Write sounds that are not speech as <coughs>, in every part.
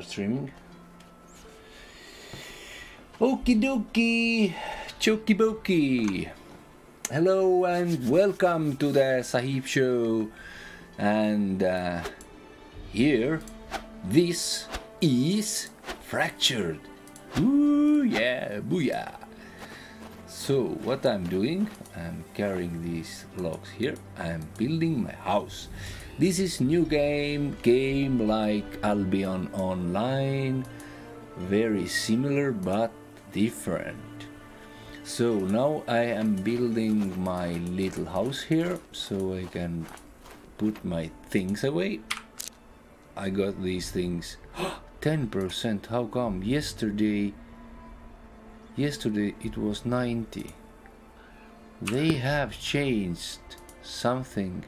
start streaming. Okie dokie, choky boki. Hello and welcome to the Sahiib Show. And uh, here, this is Fractured. Ooh, yeah, booyah. So, what I'm doing, I'm carrying these logs here. I'm building my house. This is new game, game like Albion Online. Very similar but different. So now I am building my little house here so I can put my things away. I got these things <gasps> 10% how come yesterday yesterday it was 90 they have changed something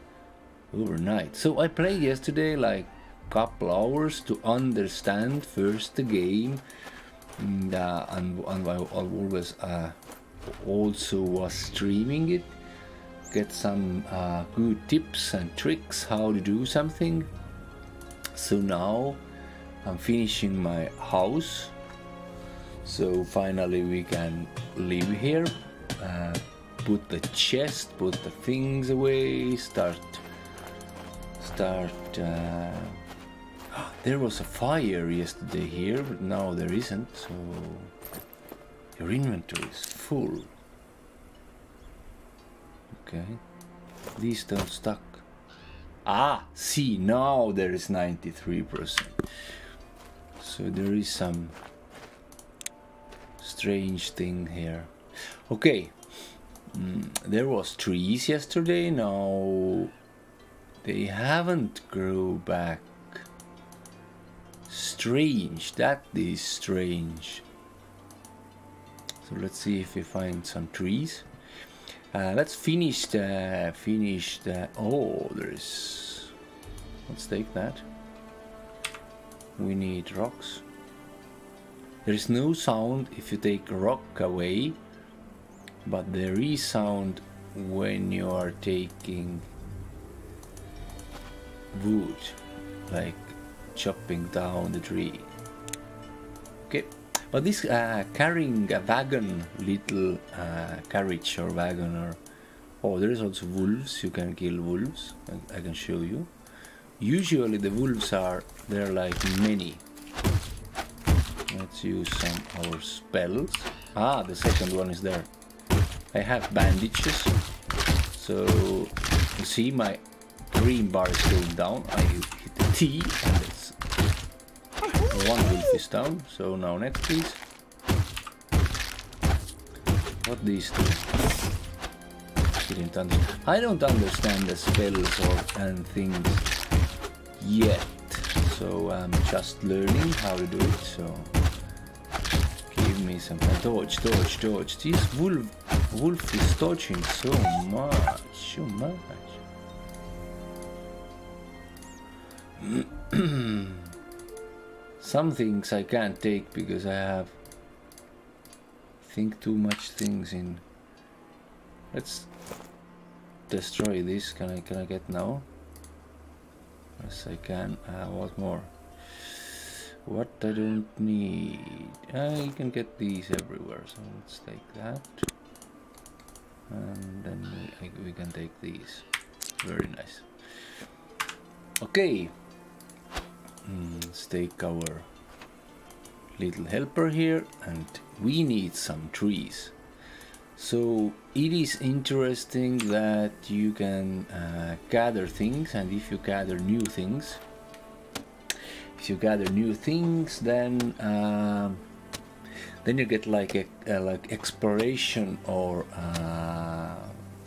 overnight. So I played yesterday like couple hours to understand first the game and, uh, and, and I always uh, also was streaming it get some uh, good tips and tricks how to do something. So now I'm finishing my house. So finally we can live here uh, put the chest put the things away start start uh, <gasps> there was a fire yesterday here, but now there isn't, so your inventory is full. Okay, these don't stuck. Ah, see, now there is 93%. So there is some strange thing here. Okay, mm, there was trees yesterday, now they haven't grew back Strange, that is strange. So let's see if we find some trees. Uh, let's finish the, finish the, oh, there's, let's take that. We need rocks. There is no sound if you take rock away, but there is sound when you are taking wood, like chopping down the tree. Okay, but this uh, carrying a wagon, little uh, carriage or wagon or oh, there is also wolves. You can kill wolves. I, I can show you. Usually the wolves are they're like many. Let's use some our spells. Ah, the second one is there. I have bandages. So you see my green bar is going down. I hit the T and it's one wolf is down, so now next please. What these do? Didn't understand. I don't understand the spells or and things yet, so I'm just learning how to do it. So give me some dodge, dodge, dodge. This wolf, wolf is dodging so much, so much. <clears throat> Some things I can't take because I have think too much things in. Let's destroy this. Can I can I get now? Yes, I can. Uh, what more? What I don't need. Uh, you can get these everywhere. So let's take that, and then we, we can take these. Very nice. Okay. Mm, let's take our little helper here and we need some trees. So it is interesting that you can uh, gather things and if you gather new things, if you gather new things then uh, then you get like a, a like exploration or uh,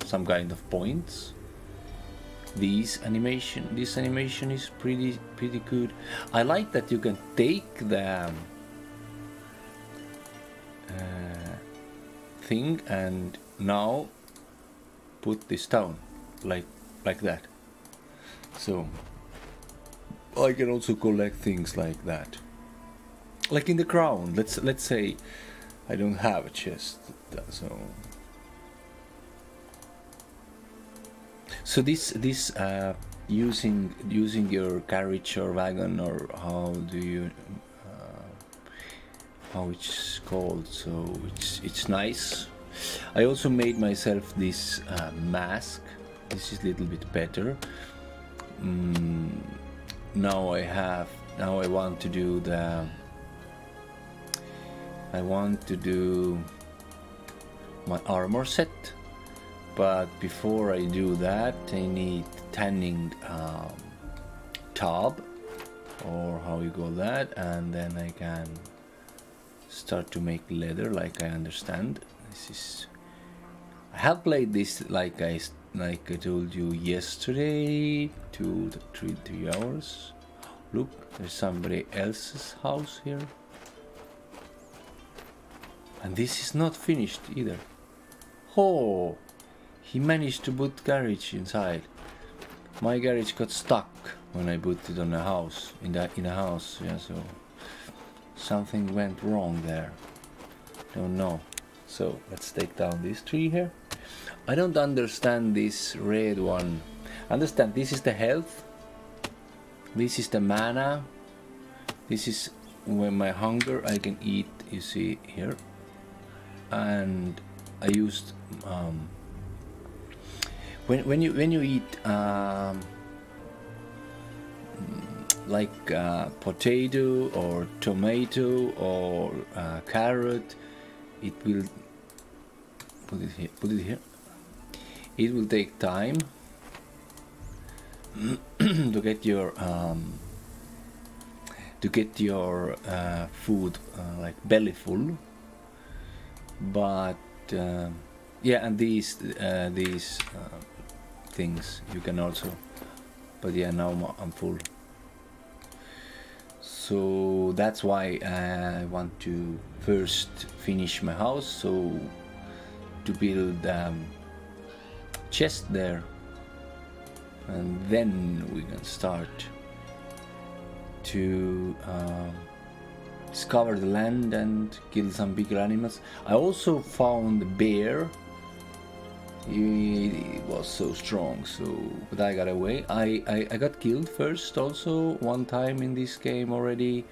some kind of points these animation this animation is pretty pretty good. I like that you can take the uh, thing and now put this down like like that. So I can also collect things like that. Like in the crown let's let's say I don't have a chest so So this this uh, using using your carriage or wagon or how do you how it's called so it's it's nice. I also made myself this uh, mask. This is a little bit better. Mm, now I have now I want to do the I want to do my armor set but before I do that I need tanning um, tub or how you call that and then I can start to make leather like I understand. This is I have played this like I like I told you yesterday two three three hours. Look there's somebody else's house here. And this is not finished either. Oh he managed to put garage inside. My garage got stuck when I put it on a house, in the in a house, yeah, so something went wrong there. Don't know. So let's take down this tree here. I don't understand this red one. Understand this is the health. This is the mana. This is when my hunger I can eat, you see here. And I used um, when when you when you eat um, like uh, potato or tomato or uh, carrot, it will put it here. Put it here. It will take time <clears throat> to get your um, to get your uh, food uh, like belly full, but uh, yeah, and these uh, these things you can also but yeah now I'm full. So that's why I want to first finish my house so to build um, chest there. And then we can start to uh, discover the land and kill some bigger animals. I also found bear he was so strong so but I got away. I, I, I got killed first also one time in this game already.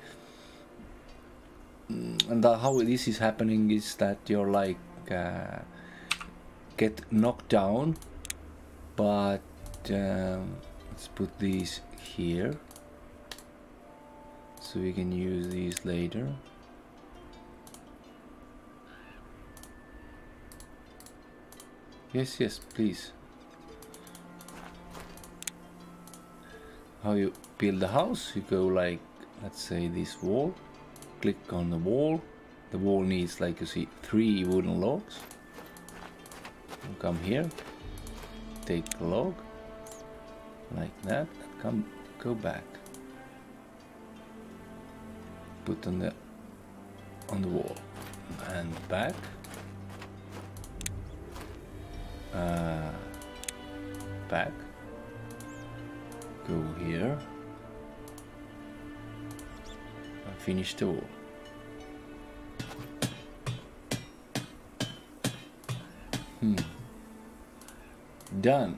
Mm, and the, how this is happening is that you're like uh, get knocked down but um, let's put these here. So we can use these later Yes, yes, please. How you build the house, you go like, let's say this wall, click on the wall. The wall needs, like you see, three wooden logs. You come here, take a log, like that, come, go back. Put on the, on the wall, and back uh, back. Go here. And finish the wall hmm. Done.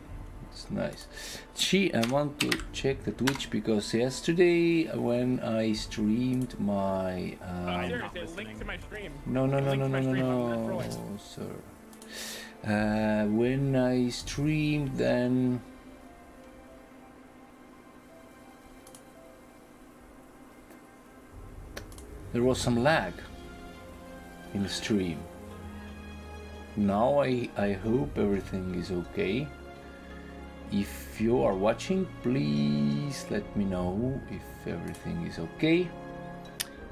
It's nice. Gee, I want to check the Twitch because yesterday when I streamed my um, no no no no no no no. Sir uh, when I streamed then there was some lag in the stream. Now I, I hope everything is okay. If you are watching please let me know if everything is okay.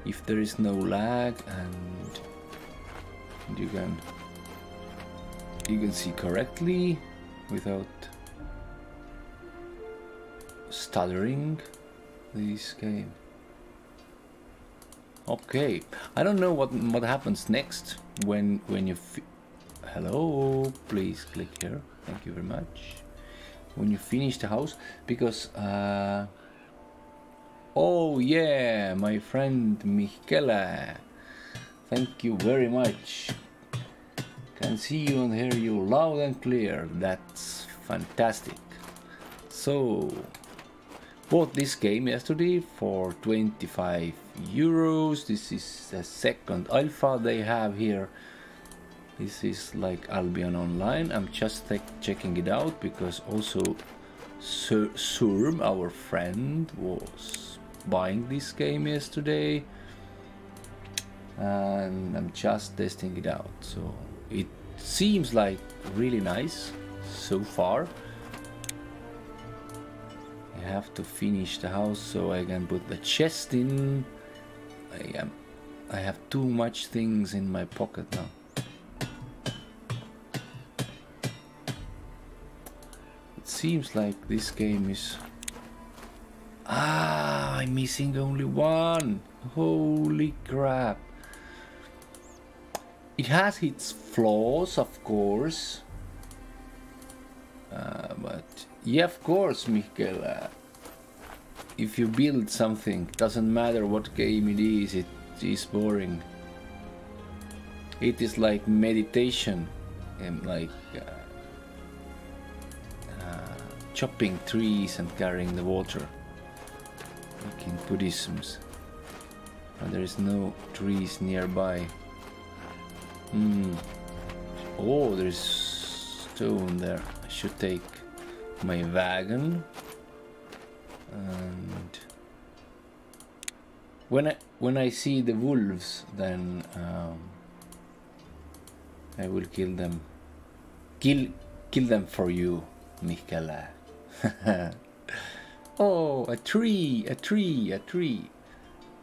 If there is no lag and you can you can see correctly without stuttering this game. Okay, I don't know what what happens next when when you. Hello, please click here. Thank you very much. When you finish the house, because. Uh, oh yeah, my friend Michele. Thank you very much can see you and hear you loud and clear. That's fantastic. So, bought this game yesterday for 25 euros. This is the second alpha they have here. This is like Albion Online. I'm just checking it out because also Sur Surm, our friend, was buying this game yesterday. And I'm just testing it out. So it seems like really nice so far. I have to finish the house so I can put the chest in. I am I have too much things in my pocket now. It seems like this game is Ah, I'm missing only one. Holy crap. It has its flaws, of course. Uh, but yeah, of course, Mikkel. Uh, if you build something, doesn't matter what game it is, it is boring. It is like meditation and like uh, uh, chopping trees and carrying the water, like in Buddhisms. But there is no trees nearby. Hmm. Oh, there's stone there. I should take my wagon. And when I when I see the wolves then um, I will kill them. Kill kill them for you Mikala <laughs> oh a tree a tree a tree.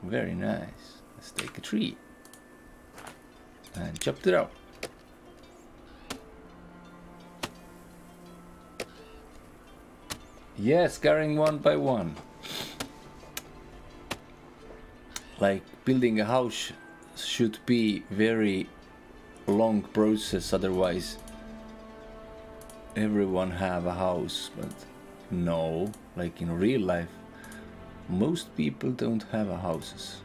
Very nice. Let's take a tree and chopped it out Yes, carrying one by one. Like building a house should be very long process otherwise everyone have a house but no like in real life most people don't have a houses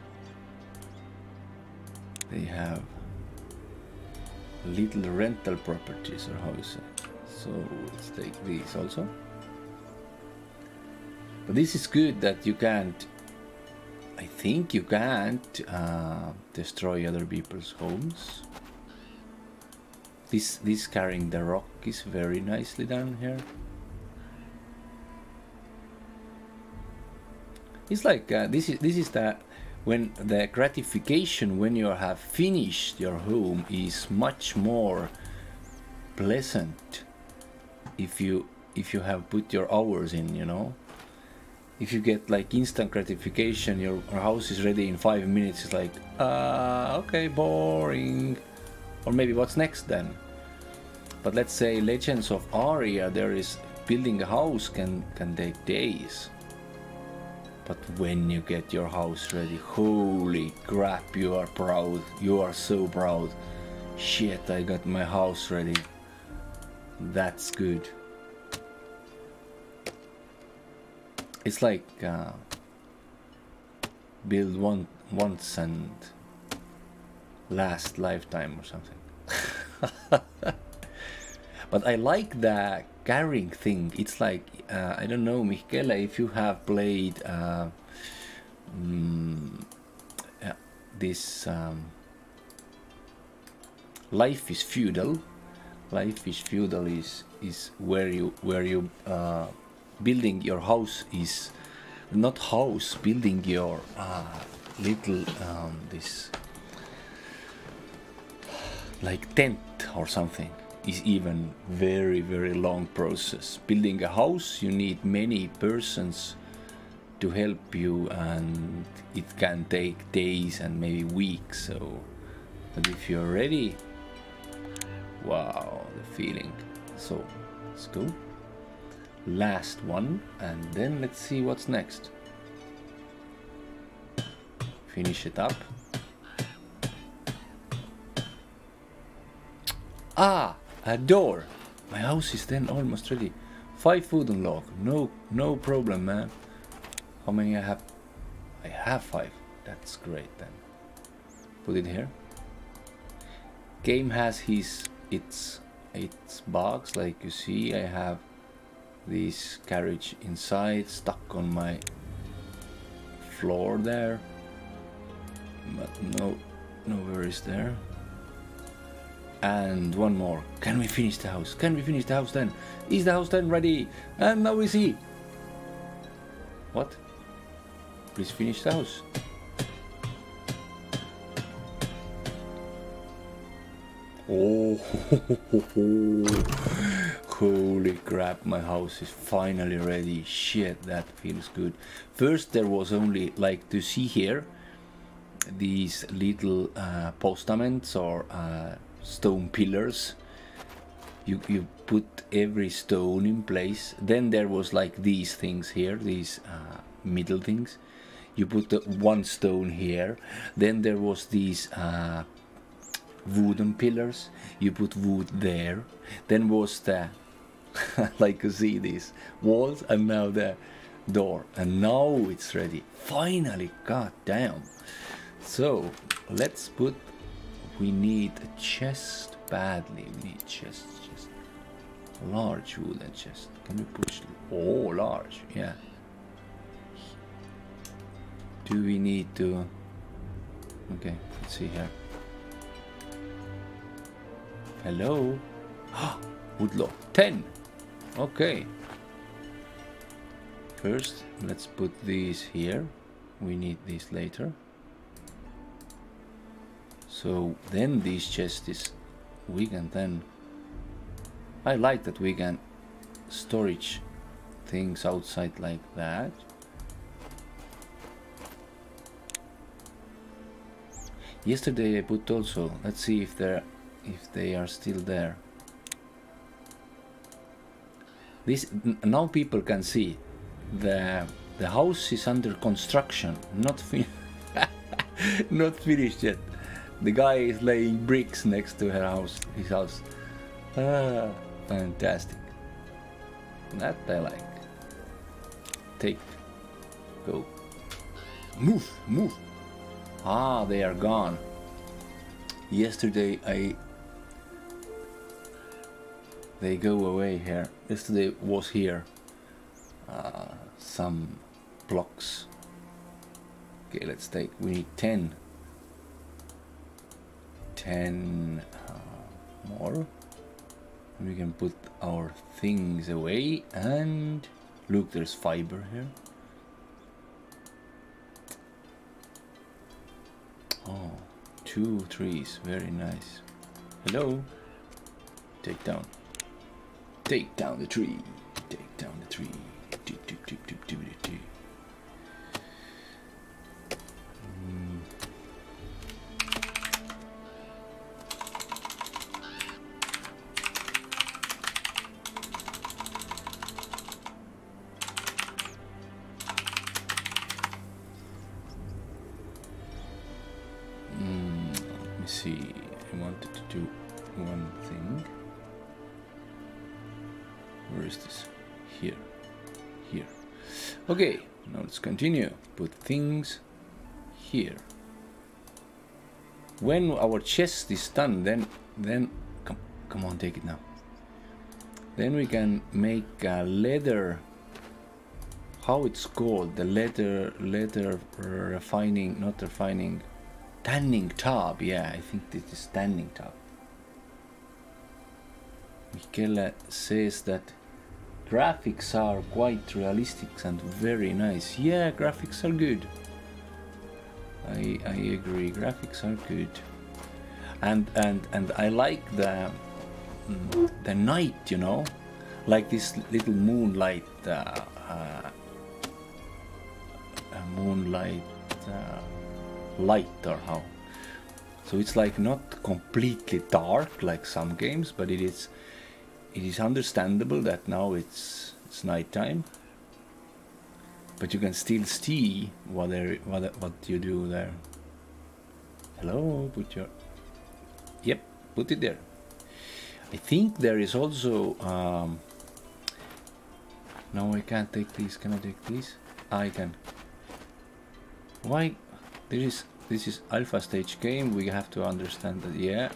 they have little rental properties or houses so let's take these also but this is good that you can't. I think you can't uh, destroy other people's homes. This this carrying the rock is very nicely done here. It's like uh, this is this is the when the gratification when you have finished your home is much more pleasant if you if you have put your hours in you know if you get like instant gratification, your house is ready in five minutes, it's like, uh, okay, boring. Or maybe what's next then? But let's say Legends of Aria, there is building a house can can take days. But when you get your house ready, holy crap, you are proud. You are so proud. Shit, I got my house ready. That's good. It's like uh, build one once and last lifetime or something. <laughs> but I like the carrying thing. It's like uh, I don't know, Michele, if you have played uh, mm, this um, Life is Feudal. Life is Feudal is is where you where you uh, building your house is not house building your uh, little um, this like tent or something is even very very long process. Building a house you need many persons to help you and it can take days and maybe weeks so but if you're ready wow the feeling. So let's go. Last one and then let's see what's next. Finish it up. Ah a door. My house is then almost ready. Five food log. no no problem man how many I have? I have five. That's great then. Put it here. Game has his its its bugs like you see I have this carriage inside stuck on my floor there. But no, no worries there. And one more. Can we finish the house? Can we finish the house then? Is the house then ready? And now we see. What? Please finish the house. Oh, <laughs> holy crap, my house is finally ready. Shit, that feels good. First, there was only, like, to see here, these little uh, postaments or uh, stone pillars. You, you put every stone in place. Then there was like these things here, these uh, middle things. You put the one stone here. Then there was these uh, wooden pillars. You put wood there. Then was the <laughs> like you see these walls and now the door and now it's ready finally god damn so let's put we need a chest badly. We need chest chest. Large wooden chest. Can we push oh large yeah. Do we need to? Okay let's see here. Hello? <gasps> Woodlock 10 okay. First let's put these here. We need these later so then this chest is we can then I like that we can storage things outside like that. Yesterday I put also let's see if they're if they are still there. This now people can see the the house is under construction not fin <laughs> not finished yet the guy is laying bricks next to her house, his house. Ah, fantastic. That I like. Take. Go. Move, move. Ah, they are gone. Yesterday I... They go away here. Yesterday was here. Uh, some blocks. Okay, let's take... We need 10 10 uh, more. We can put our things away and look there's fiber here. Oh two trees very nice. Hello. Take down. Take down the tree. Take down the tree Okay, now let's continue. Put things here. When our chest is done, then then come come on, take it now. Then we can make a leather. How it's called? The leather leather refining, not refining, tanning tub. Yeah, I think this is tanning tub. Michele says that graphics are quite realistic and very nice. Yeah, graphics are good. I, I agree, graphics are good. And and and I like the mm, the night, you know, like this little moonlight, uh, uh, moonlight uh, light or how. So it's like not completely dark like some games, but it is it is understandable that now it's it's nighttime but you can still see what there what what you do there. Hello put your yep put it there. I think there is also um, no I can't take these can I take these I can. Why? This is this is alpha stage game. We have to understand that yeah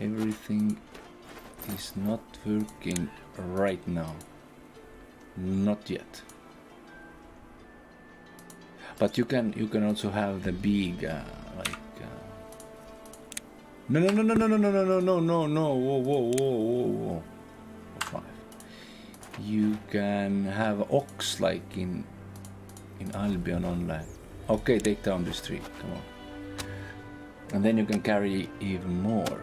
everything is not working right now. Not yet. But you can you can also have the big uh, like uh, no no no no no no no no no no no whoa whoa whoa whoa whoa five you can have ox like in in Albion online okay take down this tree come on and then you can carry even more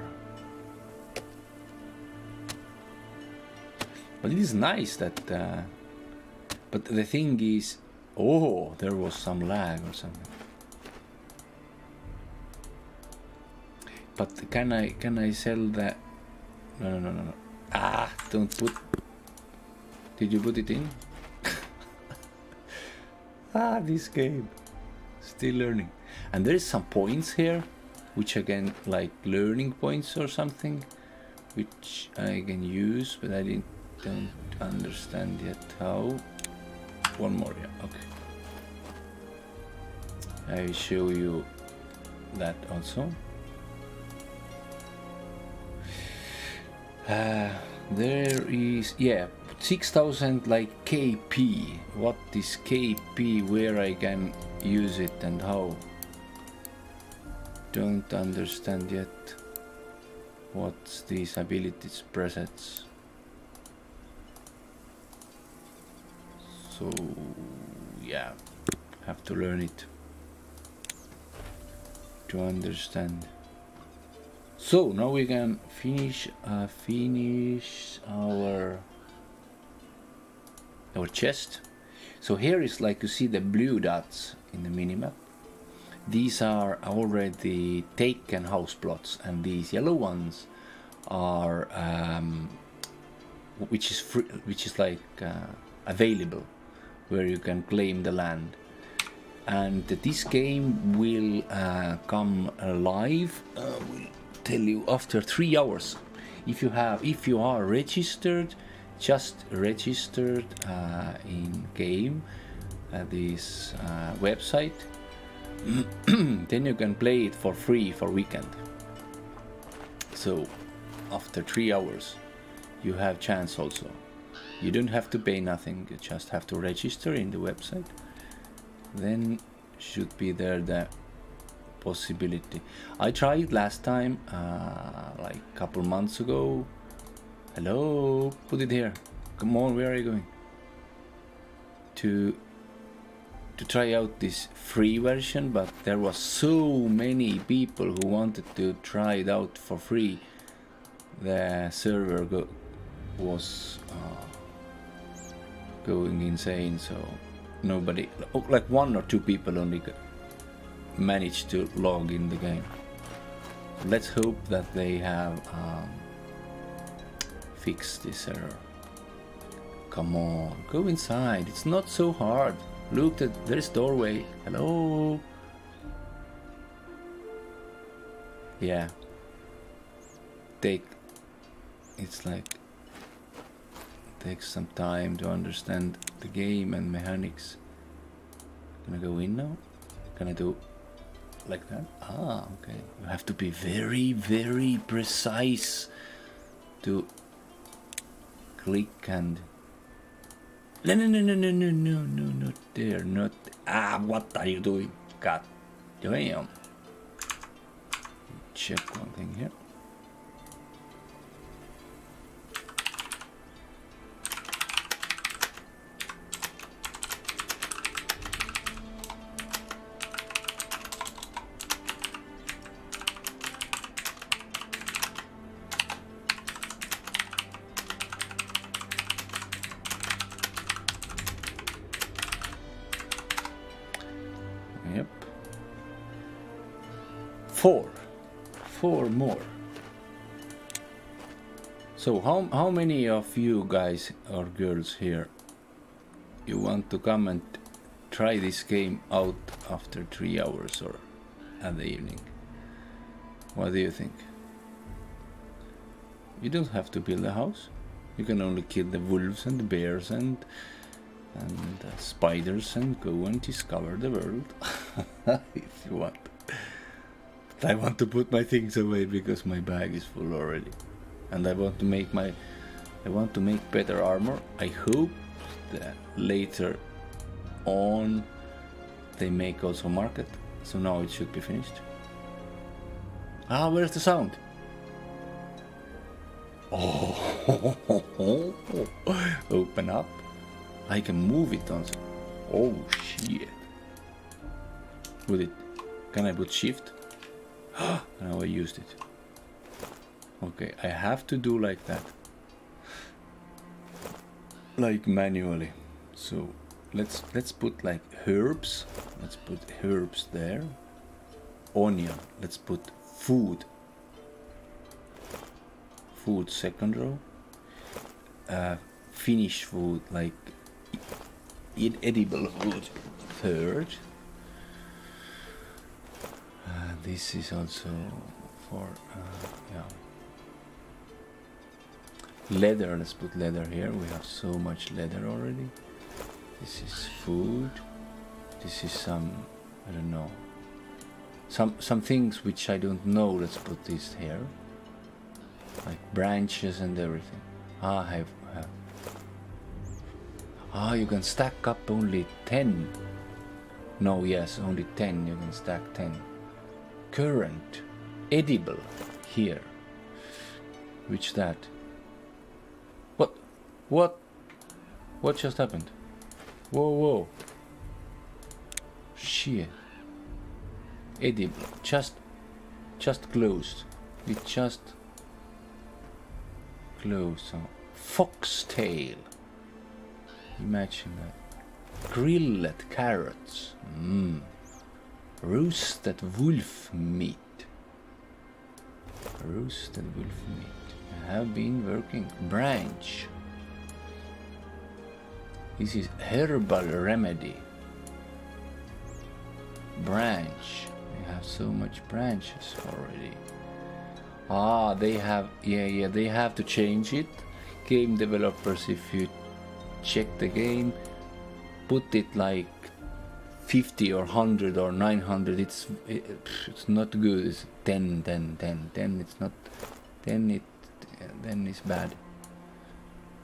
but it is nice that uh, but the thing is oh there was some lag or something. But can I can I sell that? No no no no no. Ah don't put did you put it in? <laughs> Ah this game. Still learning. And there is some points here which again like learning points or something which I can use but I didn't don't understand yet how. One more yeah okay. I show you that also. Uh, there is yeah 6000 like KP what is KP where I can use it and how? Don't understand yet. What's these abilities presets so yeah have to learn it to understand. So now we can finish uh, finish our our chest. So here is like you see the blue dots in the minimap these are already taken house plots and these yellow ones are um, which is free, which is like uh, available where you can claim the land. And this game will uh, come live uh, will tell you after three hours. If you have if you are registered just registered uh, in game at this uh, website <clears throat> then you can play it for free for weekend. So after three hours you have chance also you don't have to pay nothing you just have to register in the website. Then should be there the possibility. I tried last time uh, like a couple months ago. Hello? Put it here. Come on where are you going? To to try out this free version but there was so many people who wanted to try it out for free. The server was uh, going insane so nobody oh, like one or two people only managed to log in the game let's hope that they have um, fixed this error come on go inside it's not so hard Look, there's doorway. Hello. Yeah. Take. It's like takes some time to understand the game and mechanics. I go in now? I do like that? Ah, okay. You have to be very, very precise to click and no, no, no, no, no, no, no, no, not there, not. Ah, what are you doing? God damn. Check one thing here. Four more. So how, how many of you guys or girls here you want to come and try this game out after three hours or at the evening? What do you think? You don't have to build a house. You can only kill the wolves and the bears and and uh, spiders and go and discover the world <laughs> if you want. <laughs> I want to put my things away because my bag is full already. And I want to make my I want to make better armor. I hope that later on they make also market. So now it should be finished. Ah, where's the sound? Oh, <laughs> open up. I can move it also. Oh shit. Would it? Can I put shift? <gasps> now I used it. Okay, I have to do like that. Like manually. So let's let's put like herbs. Let's put herbs there. Onion. Let's put food. Food second row. Uh, Finnish food like edible food third. Uh, this is also for uh, yeah. Leather let's put leather here. We have so much leather already. This is food. This is some I don't know some some things which I don't know. Let's put this here. Like branches and everything. Ah I have, have. Ah you can stack up only 10 no yes only 10 you can stack 10 current edible here which that. What what what just happened? Whoa whoa. Shit. Edible just just closed. It just closed. So foxtail. Imagine that. Grilled carrots. Mmm roasted wolf meat. Roasted wolf meat. I have been working. Branch. This is herbal remedy. Branch. We have so much branches already. Ah they have yeah yeah they have to change it. Game developers if you check the game put it like 50 or 100 or 900 it's it, it's not good it's 10 10 10 10 it's not 10 it then it's bad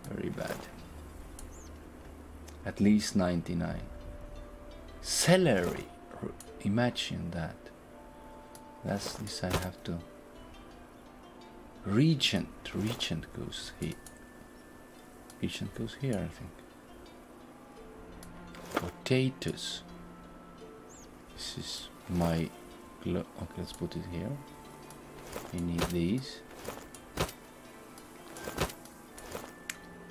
very bad. At least 99 celery imagine that. That's this I have to reagent reagent goes here. Reagent goes here I think. Potatoes this is my okay let's put it here. We need these.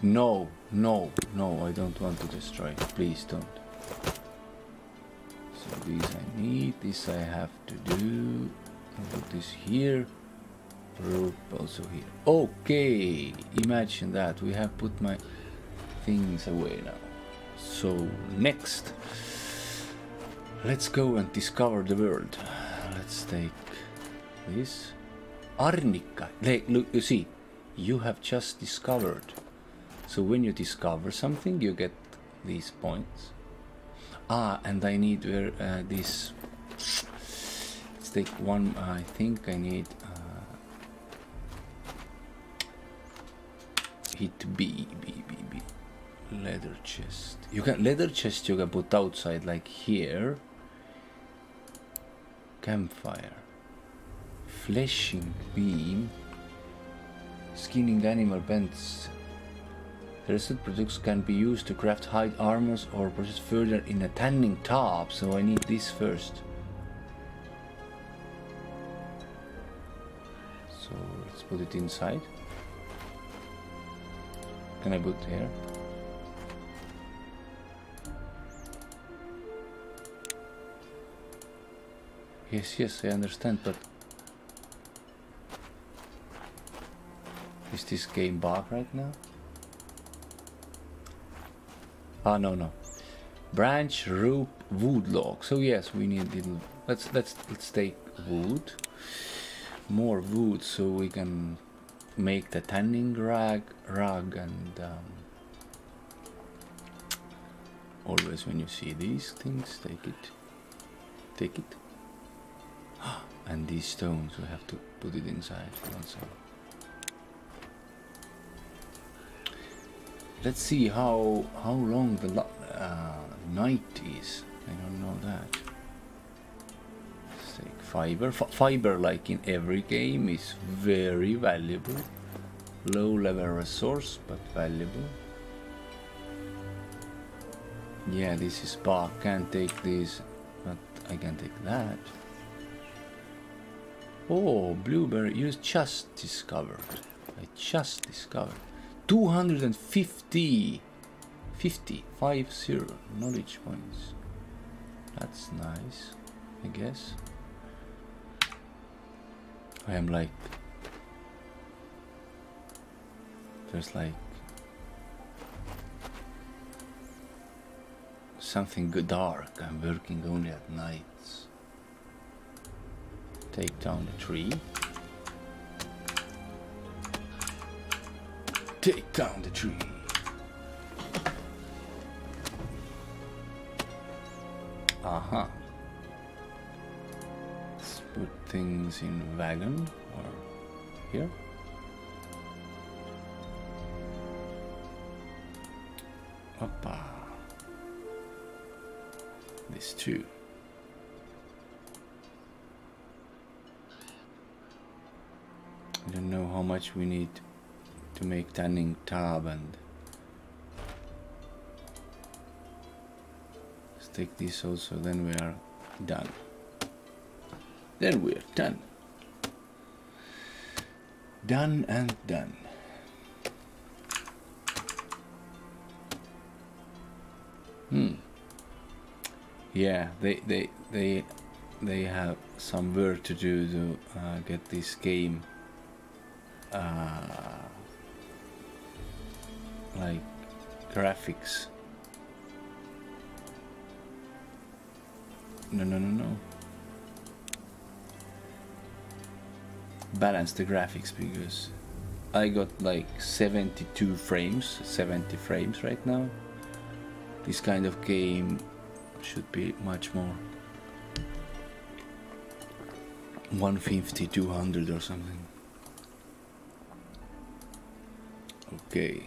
No no no I don't want to destroy. Please don't. So these I need this I have to do. I'll put this here rope also here. Okay imagine that. We have put my things away now. So next let's go and discover the world. Let's take this. Arnica. Look you see you have just discovered. So when you discover something you get these points. Ah and I need where uh, this. Let's take one I think I need uh, hit B B B B. Leather chest. You can leather chest you can put outside like here campfire. Fleshing beam. Skinning animal bents the result products can be used to craft hide armors or process further in a tanning tub so I need this first. So let's put it inside. Can I put here Yes, yes, I understand, but is this game bug right now? Ah, no, no. Branch, rope, wood log. So yes, we need little. Let's let's let's take wood, more wood, so we can make the tanning rag, rug, and um, always when you see these things, take it, take it. <gasps> And these stones, we have to put it inside. Let's see how how long the uh, night is. I don't know that. Let's take fiber. F fiber, like in every game, is very valuable. Low level resource, but valuable. Yeah, this is bark. Can't take this, but I can take that. Oh, blueberry you just discovered. I just discovered. 250 50 5 0 knowledge points. That's nice, I guess. I am like there's like something dark. I'm working only at nights. Take down the tree. Take down the tree. Aha. Let's put things in wagon or here. Hoppa. This too. I don't know how much we need to make tanning tub and take this also then we are done. Then we are done. Done and done. Hmm. Yeah they they they they have some work to do to uh, get this game uh, like graphics. No, no, no, no. Balance the graphics because I got like 72 frames, 70 frames right now. This kind of game should be much more 150, 200 or something. Okay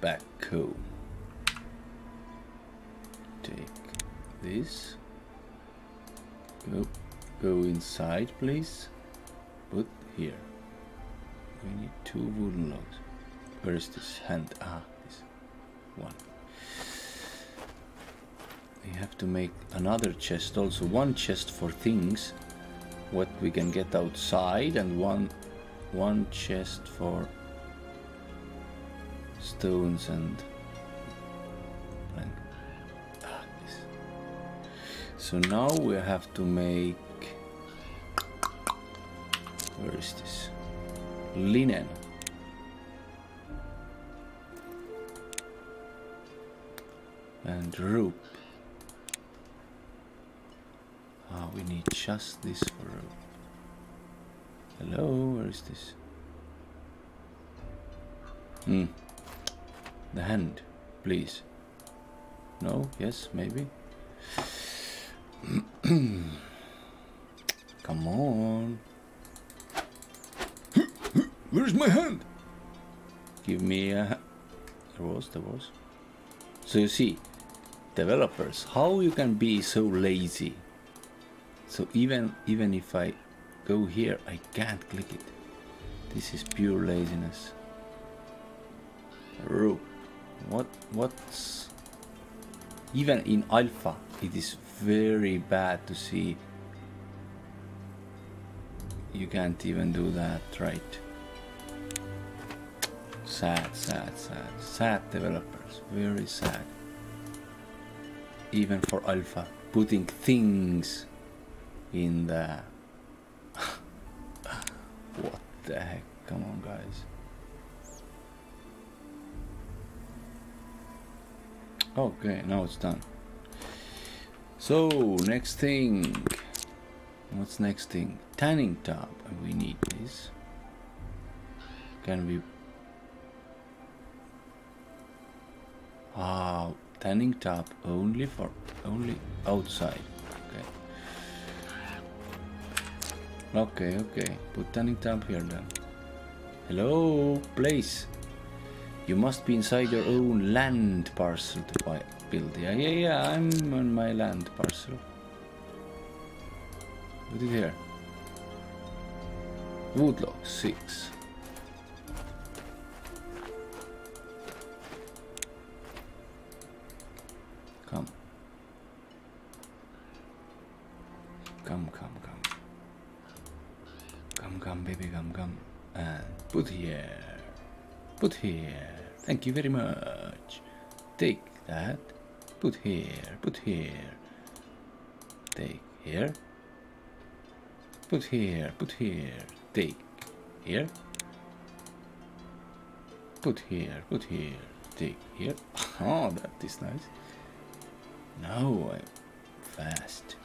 back home. Take this. Go, go inside, please. Put here. We need two wooden logs. Where is this hand? Ah, this one. We have to make another chest also. One chest for things, what we can get outside, and one one chest for stones and ah, so now we have to make where is this? Linen. And rope. Ah we need just this for rope hello where is this hmm the hand, please. No? Yes? Maybe? <clears throat> Come on. <clears throat> Where's my hand? Give me a... There was, there was. So you see, developers, how you can be so lazy. So even even if I go here, I can't click it. This is pure laziness. Rope what what's even in alpha it is very bad to see you can't even do that right sad sad sad sad developers very sad even for alpha putting things in the the heck come on guys Okay, now it's done. So, next thing. What's next thing? Tanning tub. We need this. Can we... Ah, tanning tub only for... Only outside. Okay, okay. Put any tab here then. Hello, place. You must be inside your own land parcel to buy, build. Yeah, yeah, yeah. I'm on my land parcel. What is here. Woodlock 6. Baby, come, come. And put here. Put here. Thank you very much. Take that. Put here. Put here. Take here. Put here. Put here. Take here. Put here. Put here. Take here. <laughs> Oh, that is nice. Now I'm fast.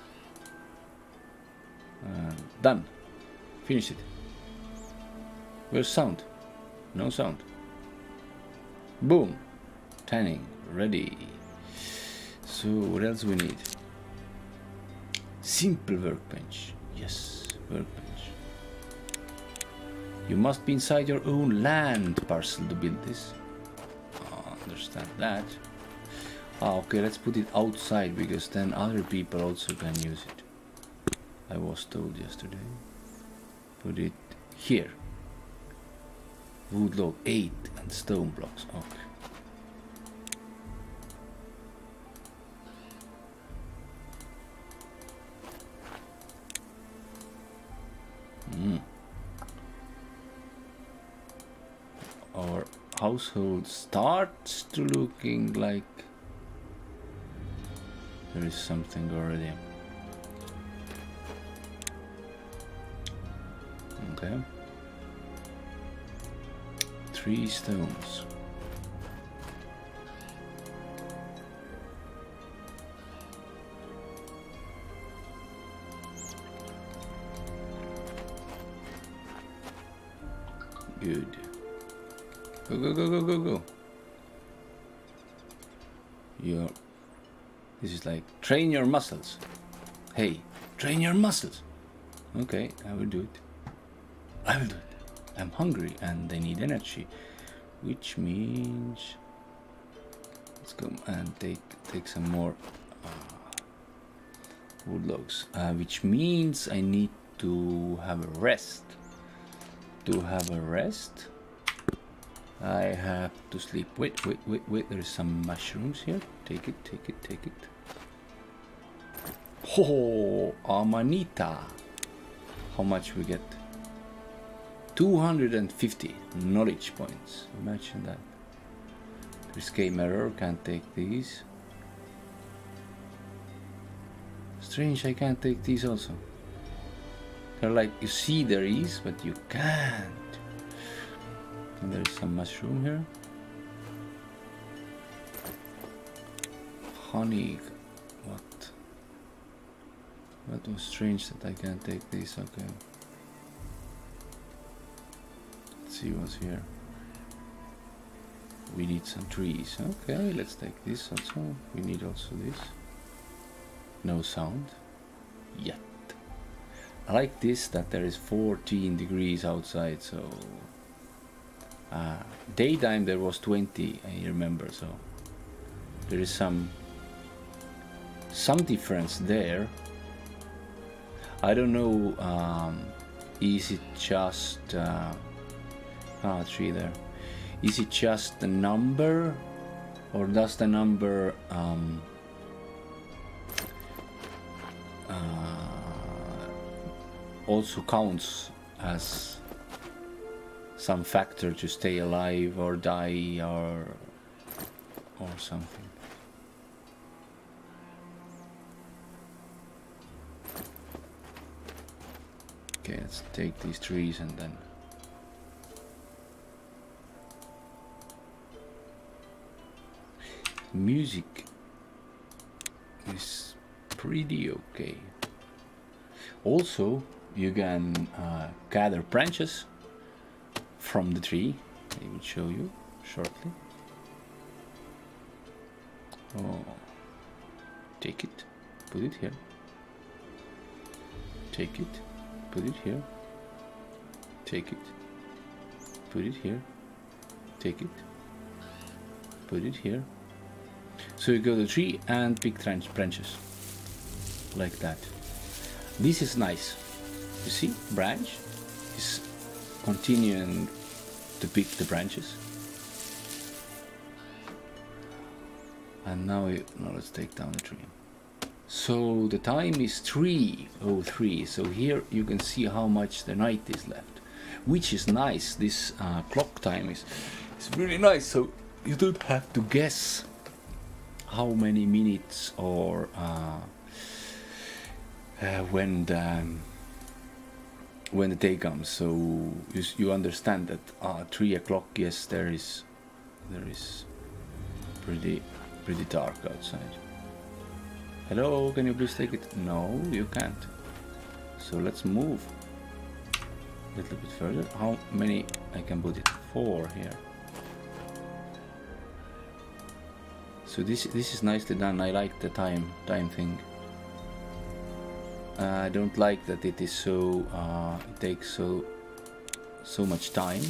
Uh, done. Finish it. Where's sound? No sound. Boom. Tanning. Ready. So what else we need? Simple workbench. Yes, workbench. You must be inside your own land parcel to build this. Oh, understand that. Ah, okay, let's put it outside because then other people also can use it. I was told yesterday. Put it here. Wood log 8 and stone blocks. Okay. Mm. Our household starts to looking like there is something already. Okay. Three stones. Good. Go, go, go, go, go, go. Your... This is like, train your muscles. Hey, train your muscles. Okay, I will do it. I will do it. I'm hungry and I need energy. Which means... Let's go and take, take some more uh, wood logs. Uh, which means I need to have a rest to have a rest. I have to sleep. Wait, wait, wait, wait. There is some mushrooms here. Take it, take it, take it. Oh, Amanita. How much we get? 250 knowledge points. Imagine that. Risque mirror, can't take these. Strange, I can't take these also. They're like, you see there is, but you can't. And there's some mushroom here. Honey, what? That was strange that I can't take this, okay. See what's here. We need some trees. Okay, let's take this also. We need also this. No sound. Yet. I like this that there is 14 degrees outside so uh, daytime there was 20 I remember so there is some some difference there I don't know um, is it just uh, tree there is it just the number or does the number um, uh, also counts as some factor to stay alive or die or or something. Okay, let's take these trees and then music is pretty okay. Also, you can uh, gather branches from the tree. I will show you shortly. Oh, take it, put it here. Take it, put it here. Take it, put it here. Take it, put it here. So you go to the tree and pick branches like that. This is nice. You see, branch is continuing to pick the branches. And now, we, now let's take down the tree. So the time is 3.03. So here you can see how much the night is left, which is nice. This uh, clock time is, is really nice. So you don't have to guess how many minutes or uh, uh, when the when the day comes. So you, you understand that uh, three o'clock. Yes, there is there is pretty pretty dark outside. Hello, can you please take it? No, you can't. So let's move a little bit further. How many I can put it? Four here. So this this is nicely done. I like the time time thing. Uh, I don't like that it is so uh, it takes so so much time.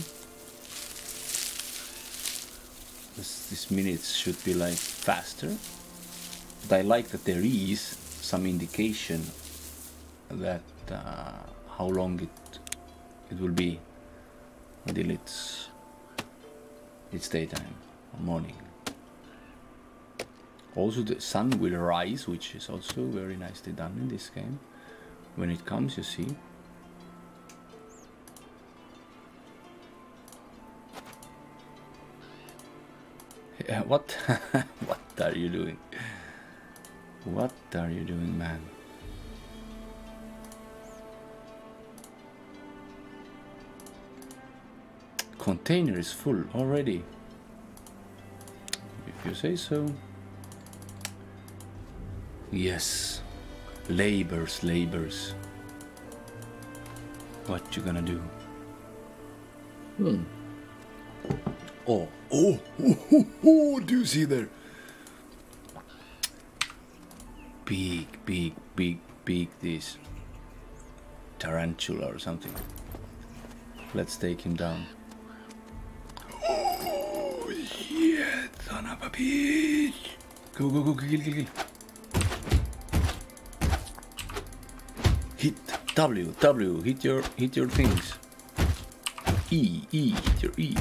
This, this minutes should be like faster. But I like that there is some indication that uh, how long it it will be until it's it's daytime or morning. Also the sun will rise, which is also very nicely done in this game. When it comes, you see. Yeah, what? <laughs> what are you doing? What are you doing, man? Container is full already. If you say so. Yes. Labors, labors. What you gonna do? Hmm. Oh, oh, oh, oh, oh, do you see there? Big, big, big, big this tarantula or something. Let's take him down. Oh, yeah, son of a bitch. Go, go, go, kill, kill, kill. Hit W, W, hit your, hit your things. E, E, hit your E.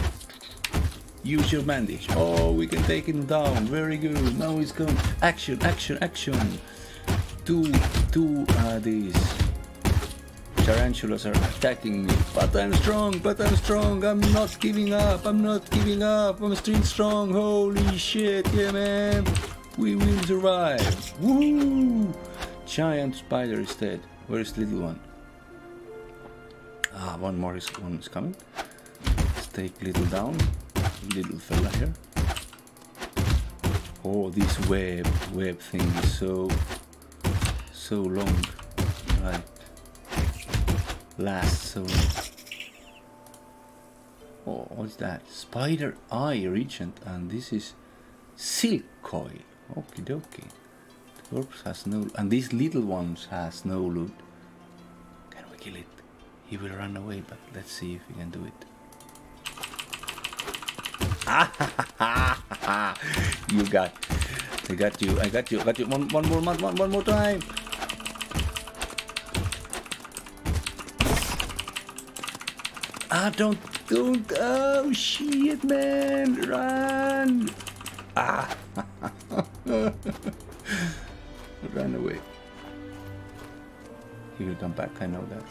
Use your bandage. Oh, we can take him down. Very good. Now he's gone. Action, action, action. Two, two, uh, these tarantulas are attacking me. But I'm strong, but I'm strong. I'm not giving up. I'm not giving up. I'm still strong. Holy shit, yeah, man. We will survive. Woo! Giant spider is dead. Where is little one? Ah, one more is, one is coming. Let's take little down. Little fella here. Oh, this web, web thing is so, so long. Right. Lasts so long. Oh, what's that? Spider Eye Reagent, and this is Silk Coil. Okie dokie corpse has no... And these little ones has no loot. Can we kill it? He will run away, but let's see if we can do it. <laughs> you got... I got you, I got you, I got you. One, one more, one, one, more time. Ah, don't, don't, oh shit, man, run. Ah. <laughs> ran away. He will come back, I know that.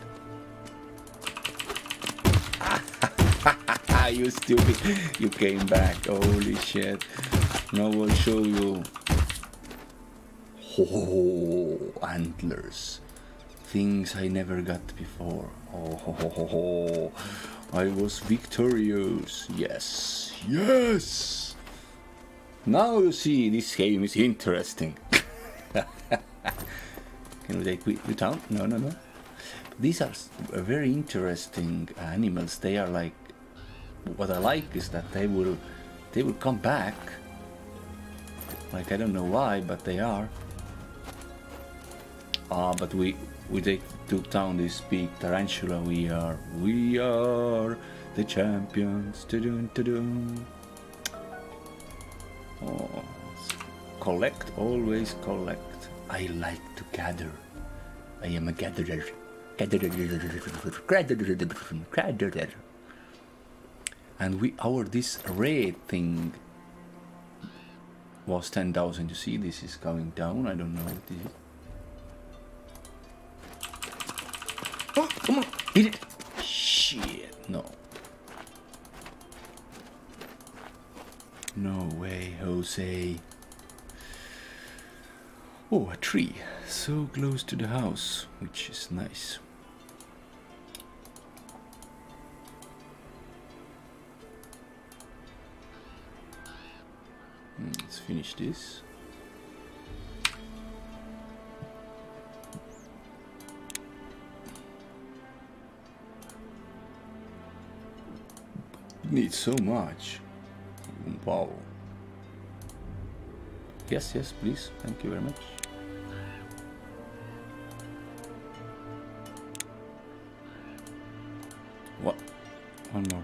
<laughs> you stupid. You came back. Holy shit. Now I'll show you. Oh, antlers. Things I never got before. Oh, ho, ho, ho. I was victorious. Yes. Yes. Now you see, this game is interesting. <laughs> Can we take with town? No, no, no. These are very interesting animals. They are like, what I like is that they will, they will come back. Like I don't know why, but they are. Ah, but we we take, took down this big tarantula. We are, we are the champions. To-dun, to-dun. Oh collect, always collect. I like to gather. I am a gatherer. Gatherer. Gatherer. And we our this red thing was 10,000. You see, this is going down. I don't know what this is. Oh, come on, hit it. Shit, no. No way, Jose. Oh, a tree. So close to the house, which is nice. Hmm, let's finish this. Need so much. Wow. Yes, yes, please. Thank you very much. One more.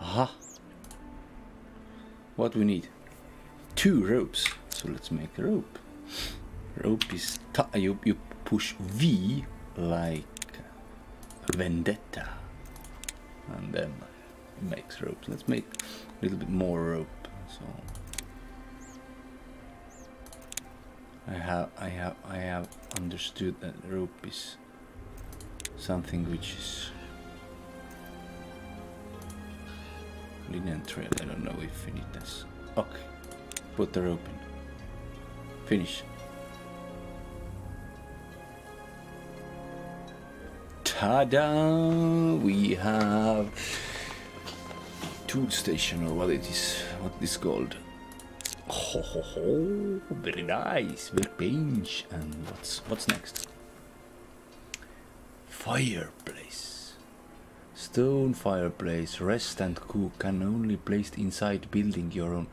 Aha. What we need? Two ropes. So let's make a rope. Rope is you you push V like vendetta, and then it makes ropes. Let's make a little bit more rope. So I have I have I have understood that rope is something which is linen trail. I don't know if we need this. Okay, put the rope in. Finish. Ta-da! We have tool station or what it is, what is called. Ho ho ho! Very nice, workbench. And what's what's next? Fireplace. Stone fireplace. Rest and cook can only placed inside building your own.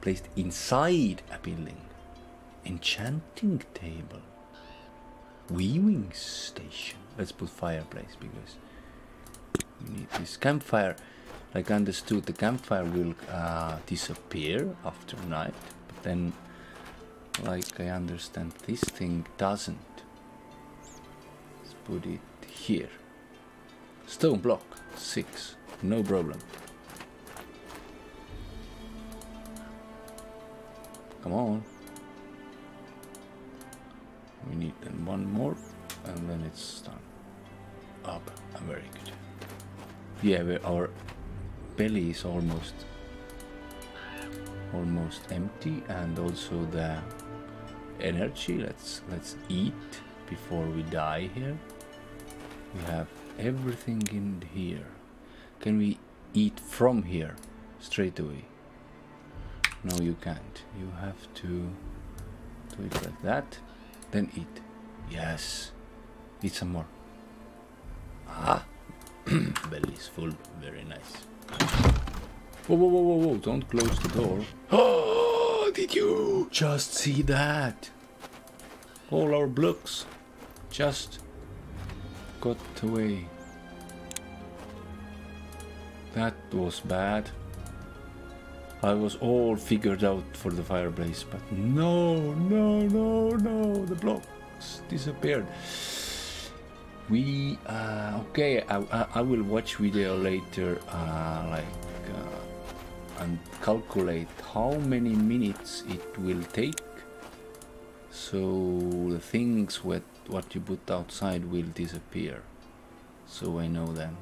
Placed inside a building. Enchanting table. Weaving station. Let's put fireplace because we need this campfire. Like I understood, the campfire will uh, disappear after night, but then, like I understand, this thing doesn't. Let's put it here. Stone block six, no problem. Come on. We need then one more and then it's done. Up, I'm very good. Yeah, our belly is almost almost empty, and also the energy. Let's let's eat before we die here. We have everything in here. Can we eat from here straight away? No, you can't. You have to do it like that, then eat. Yes. Eat some more. Ah, <clears throat> belly is full. Very nice. Whoa, whoa, whoa, whoa, whoa! Don't close the door. <gasps> Oh, did you just see that? All our blocks just got away. That was bad. I was all figured out for the fireplace, but no, no, no, no, the blocks disappeared. We, uh, okay, I, I, I, will watch video later, uh, like, uh, and calculate how many minutes it will take. So the things what, what you put outside will disappear. So I know then.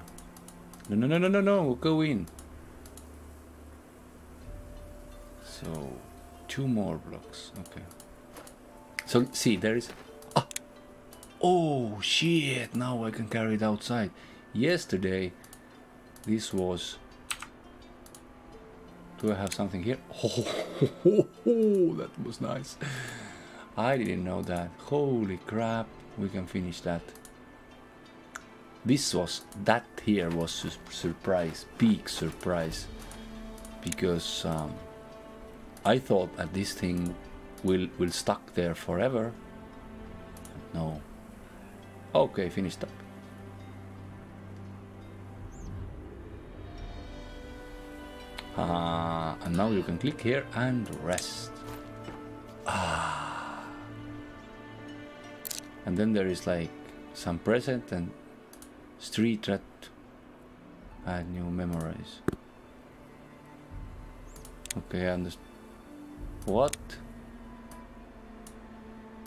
No, no, no, no, no, no, go in. So two more blocks. Okay. So see, there is. Ah. Oh shit! Now I can carry it outside. Yesterday, this was. Do I have something here? <laughs> Oh, that was nice. I didn't know that. Holy crap! We can finish that. This was that here was surprise, big surprise, because. Um, I thought that this thing will will stuck there forever. No. Okay, finished up. Uh, and now you can click here and rest. Ah, And then there is like some present and street that add new memories. Okay, I understand. What?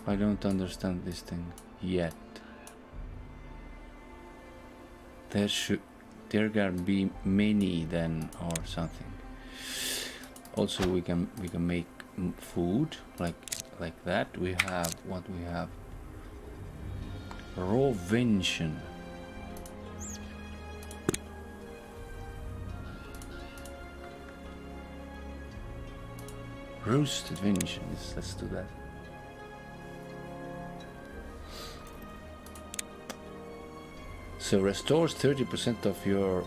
I don't understand this thing yet. There should there can be many then or something. Also, we can we can make food like like that. We have what we have. Vengeance. Roasted vengeance. Let's do that. So restores 30% of your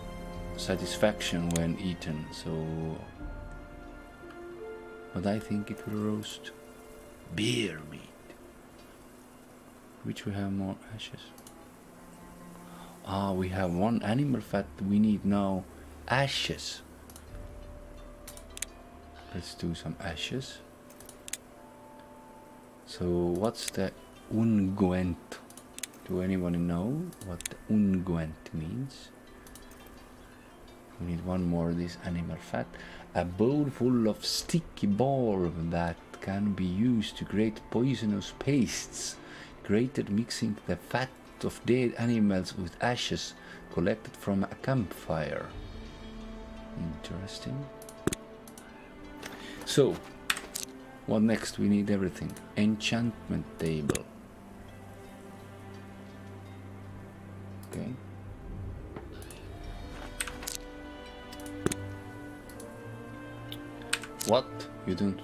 satisfaction when eaten. So, but I think it will roast beer meat, which we have more ashes. Ah, we have one animal fat. We need now ashes. Let's do some ashes. So what's the unguent? Do anyone know what the unguent means? We need one more of this animal fat. A bowl full of sticky bulb that can be used to create poisonous pastes, created mixing the fat of dead animals with ashes collected from a campfire. Interesting. So, what next? We need everything. Enchantment table. Okay. What? You don't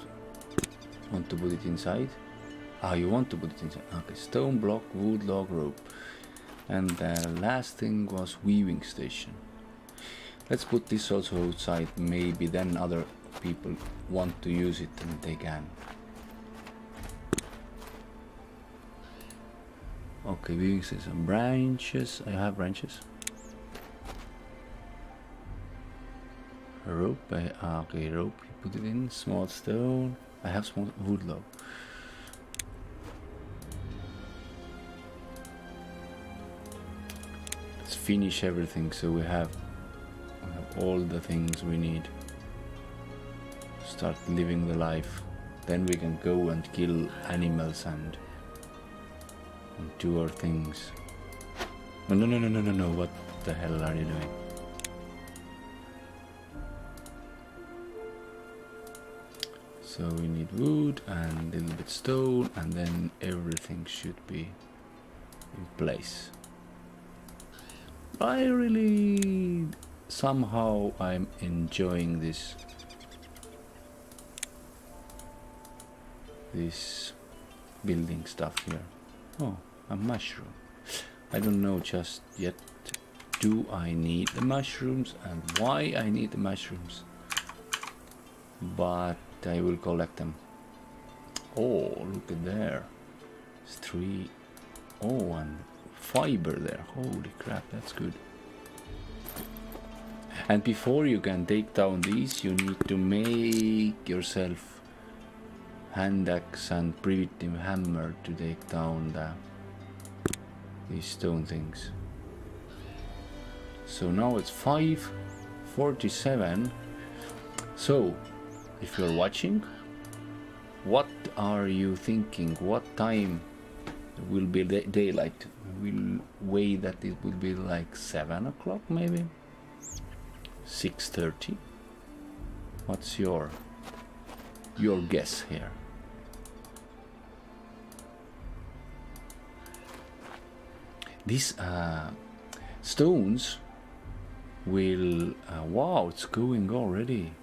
want to put it inside? Ah, you want to put it inside. Okay, stone block, wood log, rope. And the last thing was weaving station. Let's put this also outside. Maybe then other people want to use it and they can. Okay, weaving station. Branches. I have branches. rope. I, ah, okay, rope. You put it in. Small stone. I have small wood log. Finish everything so we have, we have all the things we need. Start living the life. Then we can go and kill animals and, and do our things. No, no, no, no, no, no, no. What the hell are you doing? So we need wood and a little bit stone and then everything should be in place. I really somehow I'm enjoying this this building stuff here. Oh, a mushroom. I don't know just yet do I need the mushrooms and why I need the mushrooms but I will collect them. Oh, look at there. It's three. Oh, and fiber there. Holy crap, that's good. And before you can take down these, you need to make yourself hand axe and primitive hammer to take down the these stone things. So now it's 547. So if you're watching what are you thinking what time will be the daylight. Will weigh that it will be like 7 o'clock maybe? 6.30 what's your your guess here? These uh, stones will uh, wow it's going already.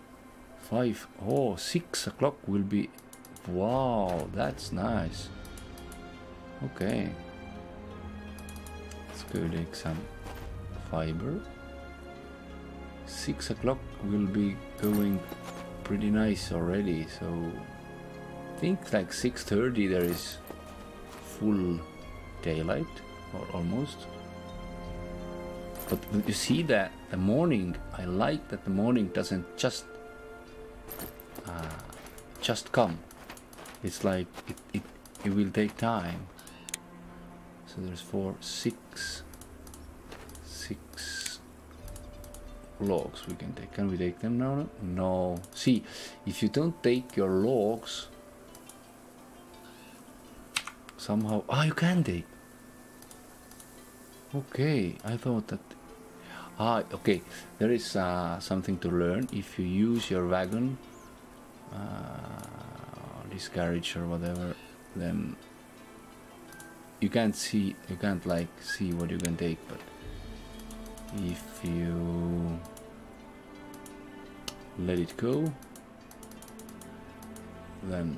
Five oh six o'clock will be wow that's nice okay let's go take some fiber six o'clock will be going pretty nice already so I think like 6.30 there is full daylight or almost but you see that the morning I like that the morning doesn't just uh, just come. It's like it, it, it will take time. So there's four, six, six logs we can take. Can we take them now? No. See, if you don't take your logs, somehow... Ah, you can take. Okay, I thought that... Ah, okay. There is uh, something to learn. If you use your wagon, uh, this carriage or whatever, then you can't see, you can't like see what you can take, but if you let it go, then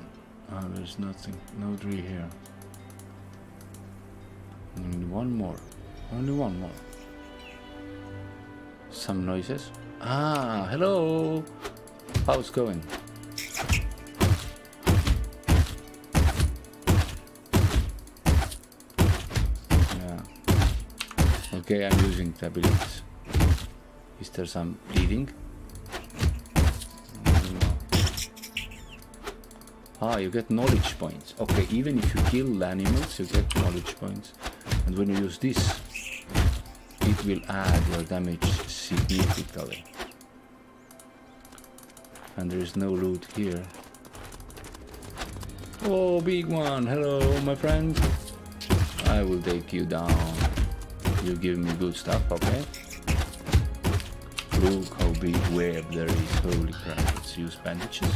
oh, there's nothing, no tree here. And one more, only one more. Some noises. Ah, hello. How's going? Okay, I'm using the abilities. Is there some bleeding? Ah, you get knowledge points. Okay, even if you kill animals, you get knowledge points. And when you use this, it will add your damage significantly. And there is no loot here. Oh, big one. Hello, my friend. I will take you down. You give me good stuff, okay? Look how big web there is. Holy crap. Let's use bandages.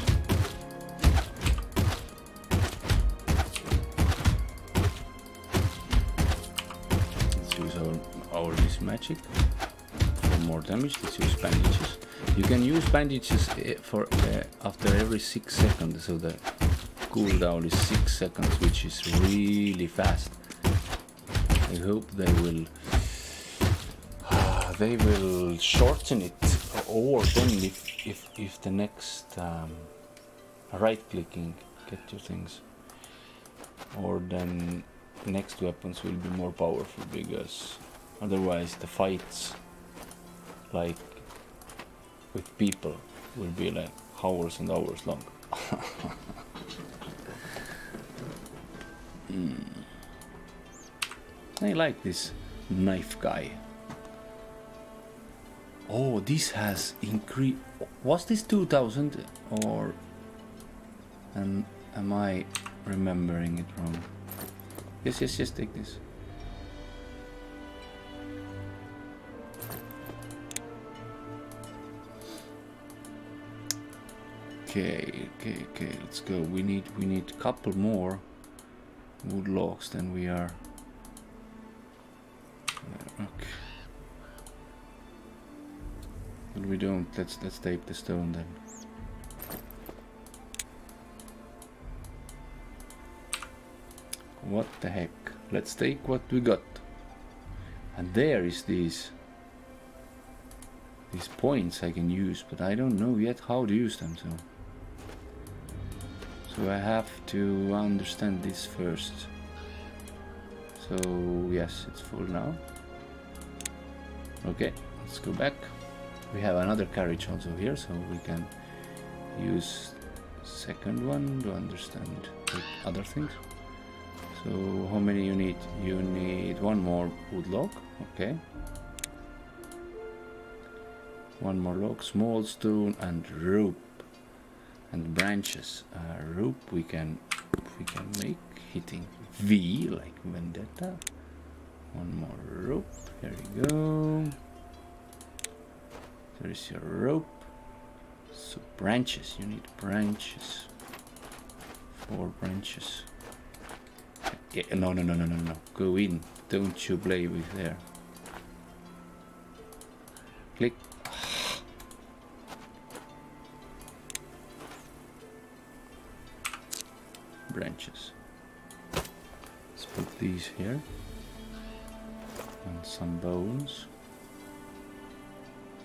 Let's use our this magic for more damage. Let's use bandages. You can use bandages eh, for uh, after every six seconds, so the cooldown is six seconds, which is really fast. I hope they will they will shorten it, or then if if if the next um, right clicking get two things, or then next weapons will be more powerful because Otherwise the fights like with people will be like hours and hours long. <laughs> mm. I like this knife guy. Oh, this has increased. Was this 2000 or am, am I remembering it wrong? Yes, yes, yes, take this. Okay, okay, okay, let's go. We need we need a couple more wood logs than we are. Uh, okay. But we don't. Let's let's tape the stone then. What the heck? Let's take what we got. And there is these these points I can use, but I don't know yet how to use them. So. So I have to understand this first. So yes, it's full now. Okay, let's go back. We have another carriage also here, so we can use second one to understand other things. So how many you need? You need one more wood log, okay. One more log, small stone and rope and branches uh, rope we can we can make hitting V like vendetta one more rope here we go there is your rope. So branches. You need branches. Four branches. Yeah, no no no no no no. Go in. Don't you play with there. Click. Branches. Let's put these here. And some bones.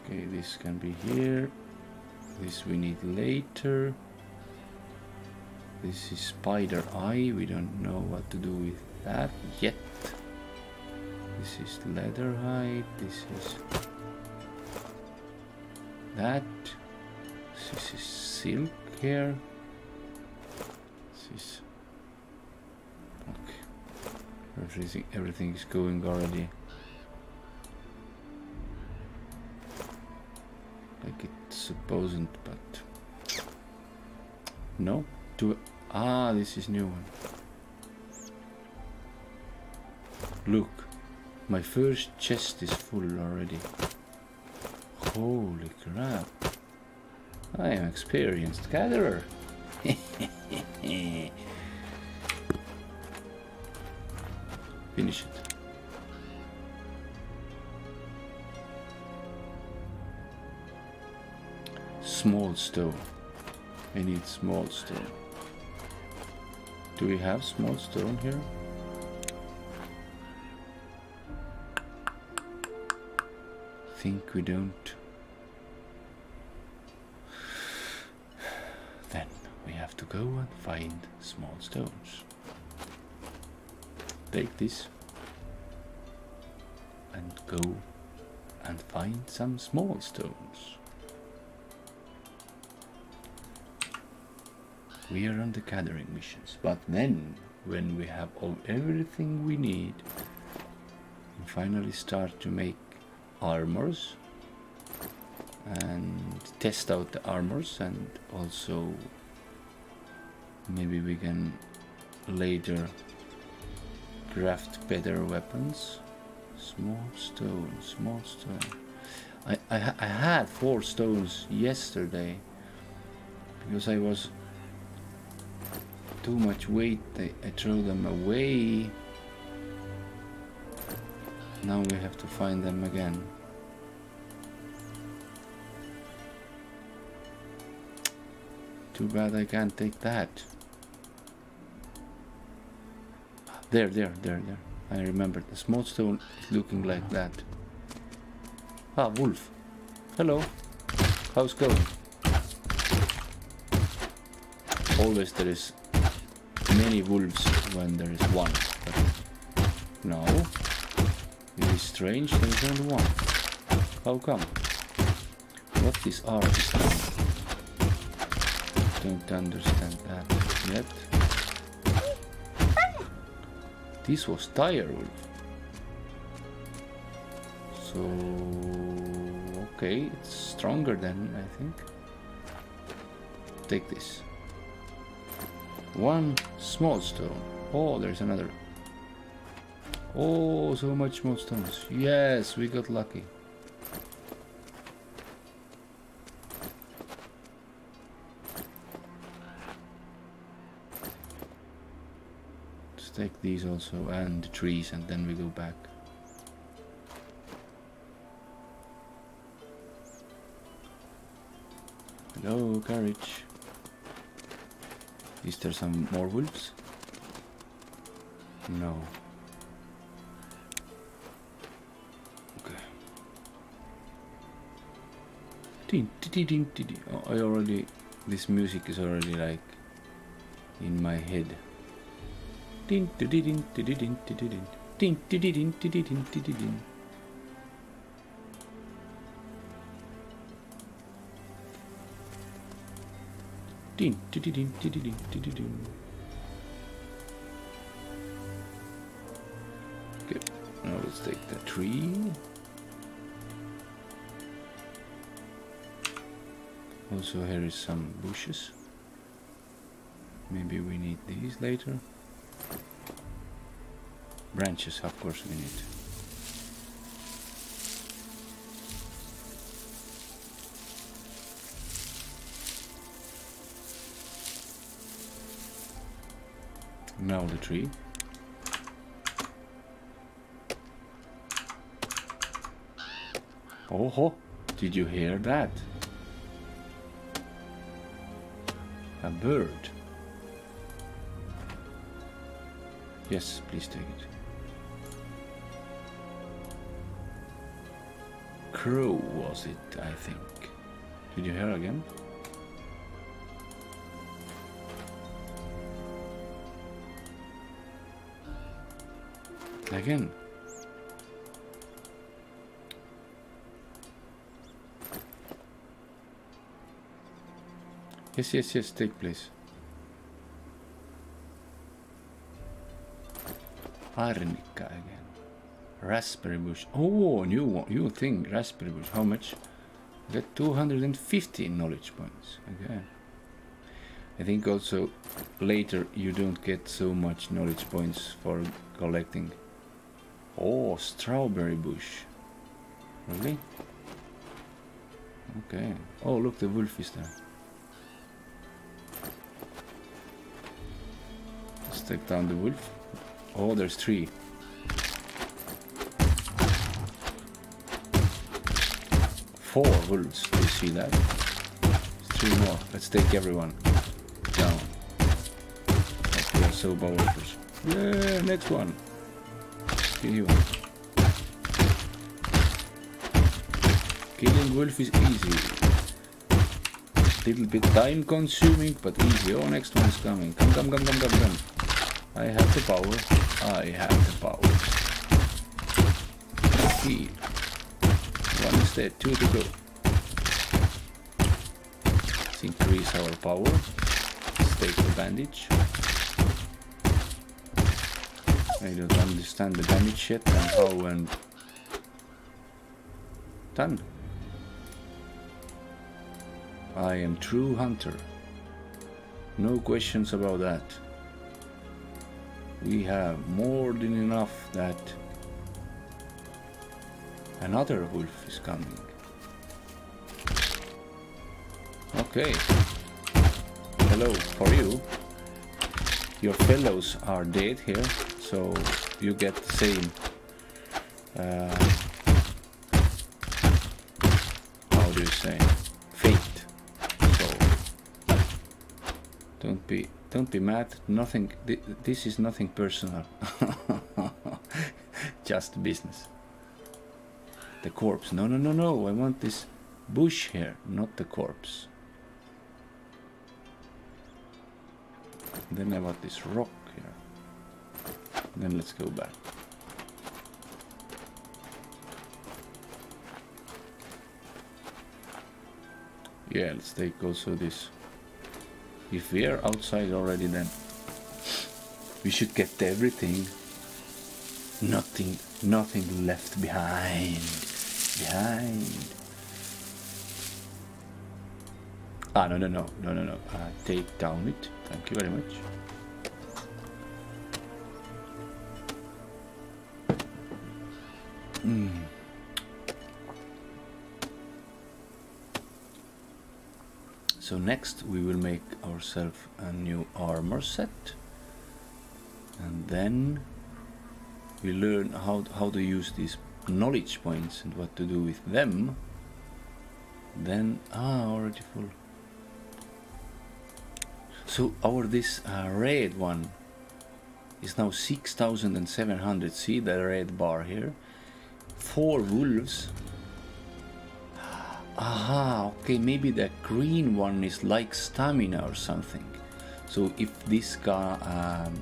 Okay, this can be here. This we need later. This is spider eye. We don't know what to do with that yet. This is leather hide. This is that. This is silk here. This is okay. Everything, everything is going already supposed, but no. To ah, this is new one. Look, my first chest is full already. Holy crap! I am experienced gatherer. <laughs> Finish it. Small stone. I need small stone. Do we have small stone here? Think we don't. Then we have to go and find small stones take this and go and find some small stones. We are on the gathering missions, but then when we have all everything we need, we finally start to make armors and test out the armors and also maybe we can later craft better weapons. Small stone, small stone. I, I, I had four stones yesterday because I was too much weight. I, I threw them away. Now we have to find them again. Too bad I can't take that. There, there, there, there. I remember. The small stone is looking like that. Ah, wolf. Hello. How's going? Always there is many wolves when there is one. But no. It is strange there is only one. How come? What is art? Don't understand that yet. This was Direwolf. So, okay, it's stronger than I think. Take this. One small stone. Oh, there's another. Oh, so much more stones. Yes, we got lucky. Let's take these also and the trees and then we go back. Hello, carriage. Is there some more wolves? No. Okay. Ding, ding, ding, ding, oh, I already, this music is already like in my head. Din din din din din din din din din din din din din din din din Din din din din din din din din Okay, now let's take the tree. Also here is some bushes. Maybe we need these later branches of course we need now the tree oh ho. did you hear that a bird yes please take it crow was it, I think. Did you hear again? Again. Yes, yes, yes, take place. Arnica again. Raspberry bush. Oh, new one, new thing. Raspberry bush. How much? Get 250 knowledge points. Okay. I think also later you don't get so much knowledge points for collecting. Oh, strawberry bush. Really? Okay. Oh, look, the wolf is there. Let's take down the wolf. Oh, there's three. Four wolves. Do you see that? three more. Let's take everyone down. we are so powerful. Yeah, next one. Kill. Killing wolf is easy. Little bit time consuming, but easy. Oh, next one is coming. Come, come, come, come, come, come. I have the power. I have the power. Heal. One is dead, two to go. Let's increase our power. Let's take the bandage. I don't understand the damage yet and how and done. I am true hunter. No questions about that. We have more than enough that another wolf is coming. Okay. Hello, for you. Your fellows are dead here, so you get the same uh, how do you say fate so Don't be don't be mad. Nothing. This is nothing personal. <laughs> Just business. The corpse. No, no, no, no. I want this bush here, not the corpse. Then I want this rock. Then let's go back. Yeah, let's take also this if we are outside already, then we should get everything. Nothing, nothing left behind. Behind. Ah, no, no, no, no, no, no. Uh, take down it. Thank you very much. So next we will make ourselves a new armor set. And then we learn how, how to use these knowledge points and what to do with them. Then ah already full. So our this uh, red one is now 6700 see the red bar here? Four wolves Aha, okay, maybe the green one is like stamina or something. So if this guy um,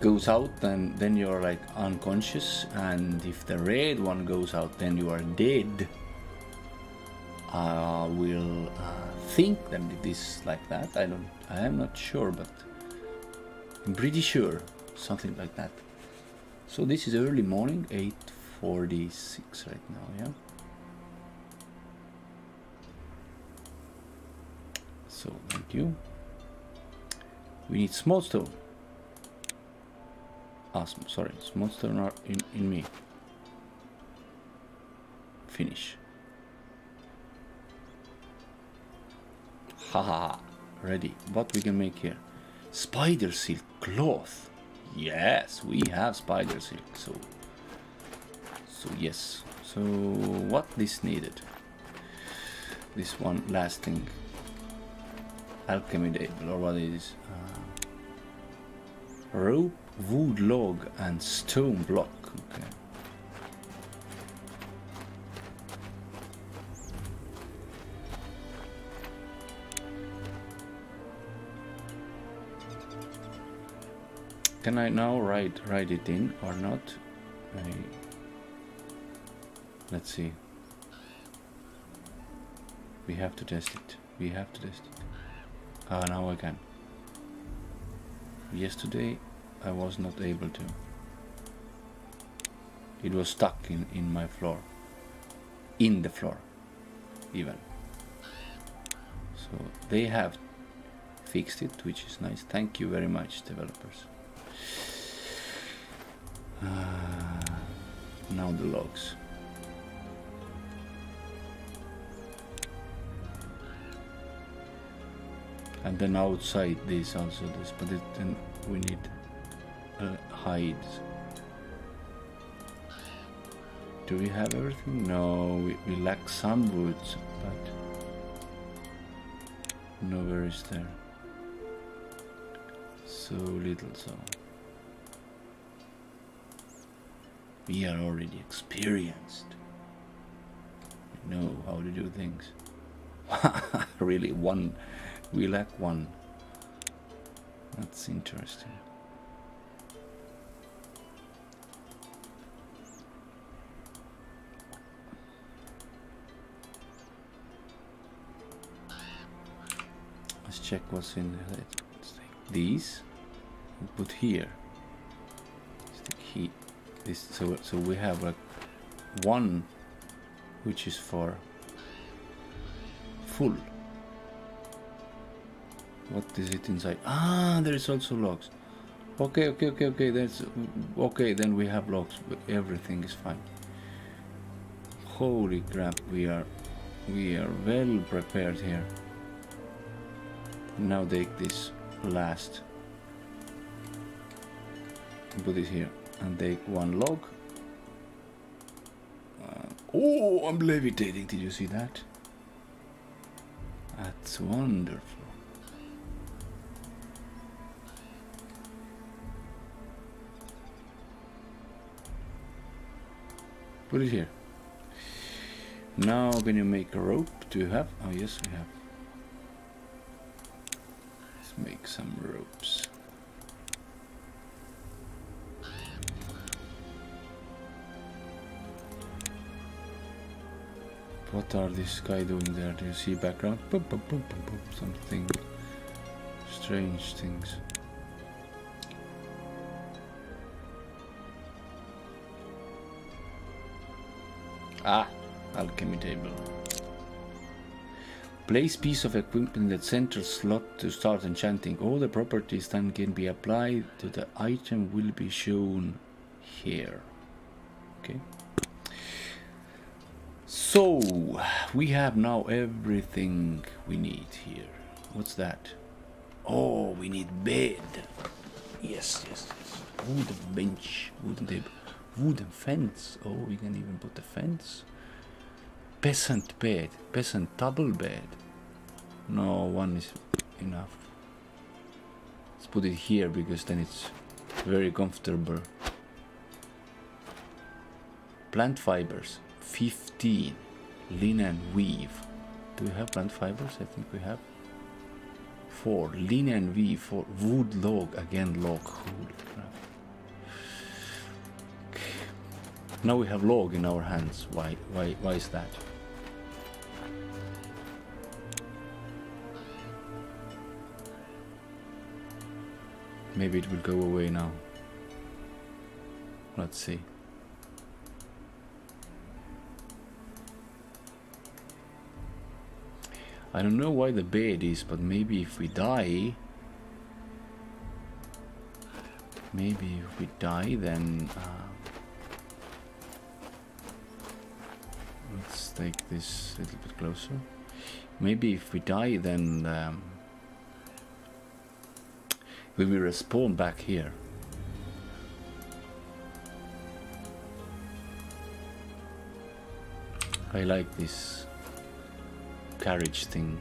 goes out, then, then you're like unconscious, and if the red one goes out, then you are dead. I will uh, think that it is like that. I don't, I am not sure, but I'm pretty sure something like that. So this is early morning, 8:46 right now, yeah. So thank you. We need small stone. Ah, sorry, small stone are in, in me. Finish. Haha, ready. What we can make here? Spider silk cloth. Yes, we have spider silk. So, so yes. So what this needed? This one lasting alchemy table or what is. Uh, rope, wood log and stone block. Okay. Can I now write write it in or not? I, let's see. We have to test it. We have to test it. Ah, now I can. Yesterday I was not able to. It was stuck in, in my floor. In the floor, even. So they have fixed it, which is nice. Thank you very much, developers. Uh, now the logs. And then outside this also this but it, then we need uh, hides. Do we have everything? No we, we lack some woods but nowhere is there. So little so. We are already experienced. We know how to do things. <laughs> Really one we lack one. That's interesting. Let's check what's in take these and put here. Stick here. This so so we have like one which is for full what is it inside? Ah, there is also logs. Okay, okay, okay, okay. That's okay. Then we have logs. Everything is fine. Holy crap! We are we are well prepared here. Now take this last. Put it here and take one log. Uh, oh, I'm levitating. Did you see that? That's wonderful. Put it here. Now can you make a rope? Do you have? Oh yes we have. Let's make some ropes. What are this guy doing there? Do you see background? Boom, boom, boom. Something strange things. Ah, alchemy table. Place piece of equipment in the center slot to start enchanting. All the properties then can be applied to the item will be shown here. Okay. So, we have now everything we need here. What's that? Oh, we need bed. Yes, yes, yes. Wooden bench, wooden table. Wooden fence. Oh, we can even put a fence. Peasant bed. Peasant double bed. No, one is enough. Let's put it here because then it's very comfortable. Plant fibers. 15. Linen weave. Do we have plant fibers? I think we have. 4. Linen weave. 4. Wood log. Again log. Holy crap. Now we have log in our hands. Why, why, why is that? Maybe it will go away now. Let's see. I don't know why the bed is, but maybe if we die... Maybe if we die, then... Uh, this a little bit closer. Maybe if we die, then um, we will respawn back here. I like this carriage thing.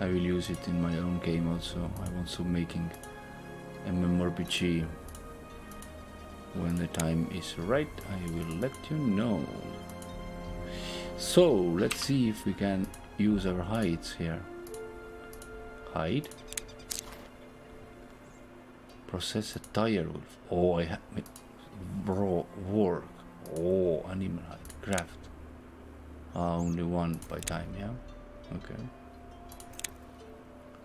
I will use it in my own game also. I'm also making a MMORPG. When the time is right, I will let you know. So, let's see if we can use our hides here. Hide. Process a tire wolf. Oh, I have... Bro, work. Oh, animal hide. Craft. Ah, only one by time, yeah? Okay.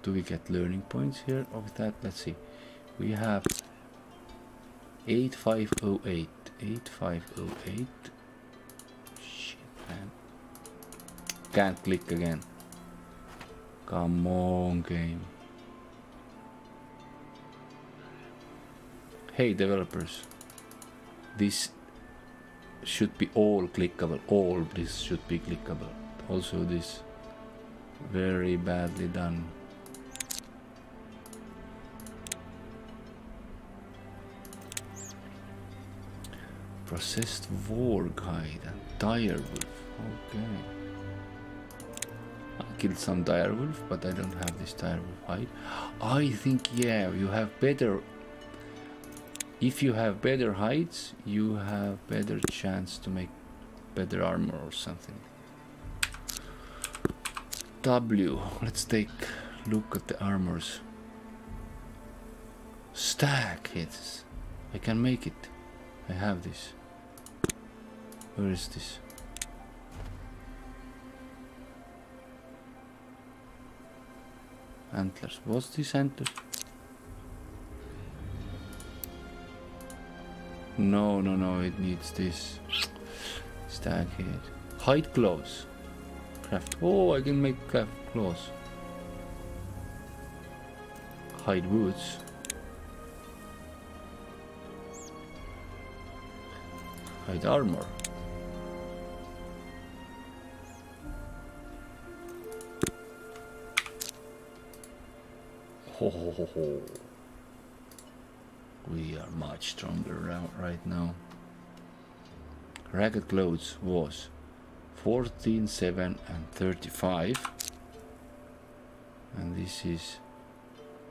Do we get learning points here of that? Let's see. We have 8508. 8508. Shit, man. Can't click again. Come on, game. Hey, developers. This should be all clickable. All this should be clickable. Also, this very badly done. Processed war guide and tire direwolf. Okay. Killed some direwolf, but I don't have this direwolf hide. I think yeah, you have better. If you have better hides, you have better chance to make better armor or something. W. Let's take look at the armors. Stack hits. I can make it. I have this. Where is this? Antlers. What's this antlers? No, no, no, it needs this. stack head. Hide gloves. Craft. Oh, I can make craft clothes. Hide boots. Hide armor. Ho ho ho ho. We are much stronger out right now. Ragged clothes was 14, 7 and 35 and this is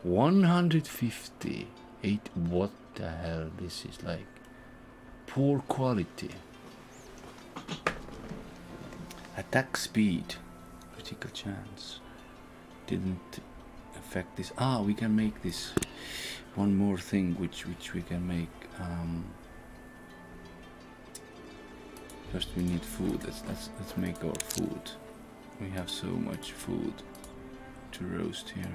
158 what the hell this is like? Poor quality. Attack speed. Critical chance. Didn't affect this ah we can make this one more thing which which we can make um, First we need food. Let's let's let's make our food. We have so much food to roast here.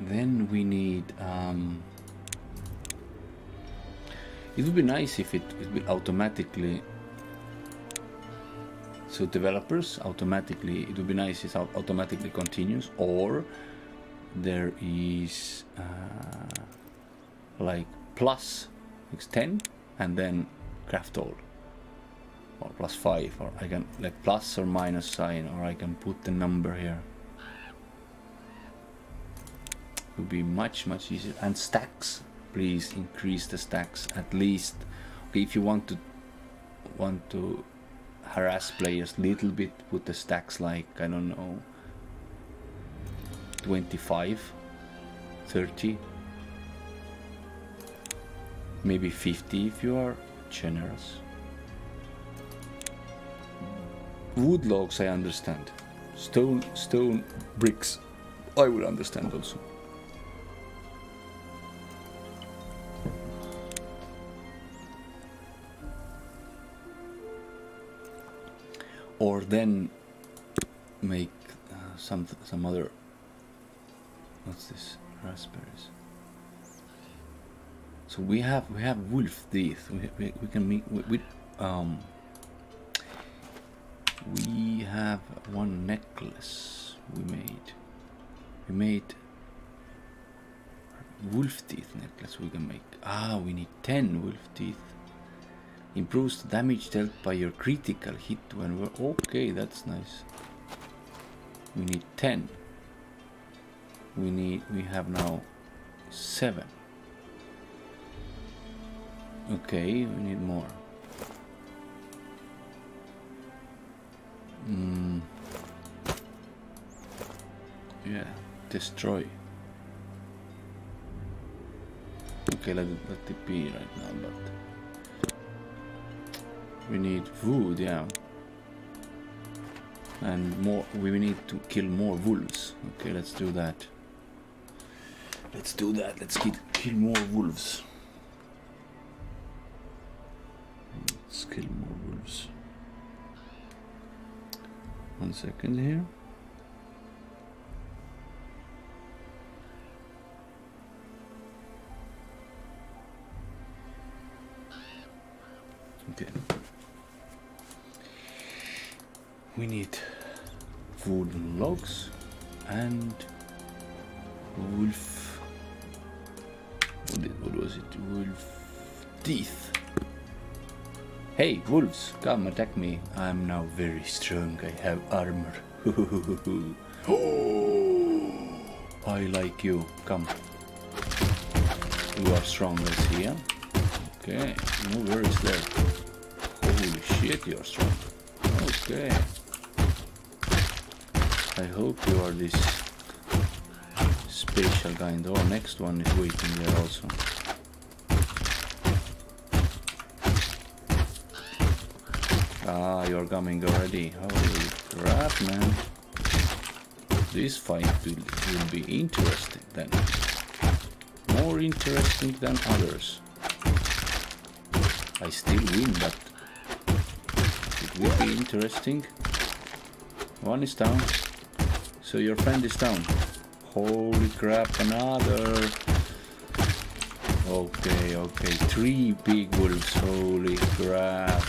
Then we need um, it would be nice if it, it would automatically so developers automatically it would be nice if it automatically continues or there is uh, like plus it's 10 and then craft all. Or plus 5 or I can like plus or minus sign or I can put the number here. It would be much much easier. And stacks please increase the stacks at least. Okay if you want to want to harass players little bit with the stacks like I don't know 25 30 maybe 50 if you are generous. Wood logs I understand. Stone stone bricks I will understand also. Then make uh, some some other what's this raspberries so we have we have wolf teeth. We, we, we can make we, we um we have one necklace we made. We made wolf teeth necklace we can make. Ah, we need 10 wolf teeth. Improves the damage dealt by your critical hit when we're... Okay, that's nice. We need 10. We need... We have now 7. Okay, we need more. Mm. Yeah, destroy. Okay, let let it be right now, but we need food, yeah. And more, we need to kill more wolves. Okay, let's do that. Let's do that. Let's kill, kill more wolves. Let's kill more wolves. One second here. We need wooden logs and wolf. What, did, what was it? Wolf teeth. Hey, wolves, come attack me. I'm now very strong. I have armor. <laughs> I like you. Come. You are strong, let's see, yeah? Okay, no worries there. Holy shit, you're strong. Okay. I hope you are this special kind. Oh, next one is waiting there also. Ah, you're coming already. Holy crap, man. This fight will, will be interesting then. More interesting than others. I still win, but it will be interesting. One is down. So your friend is down. Holy crap, another. Okay, okay, three big wolves. Holy crap.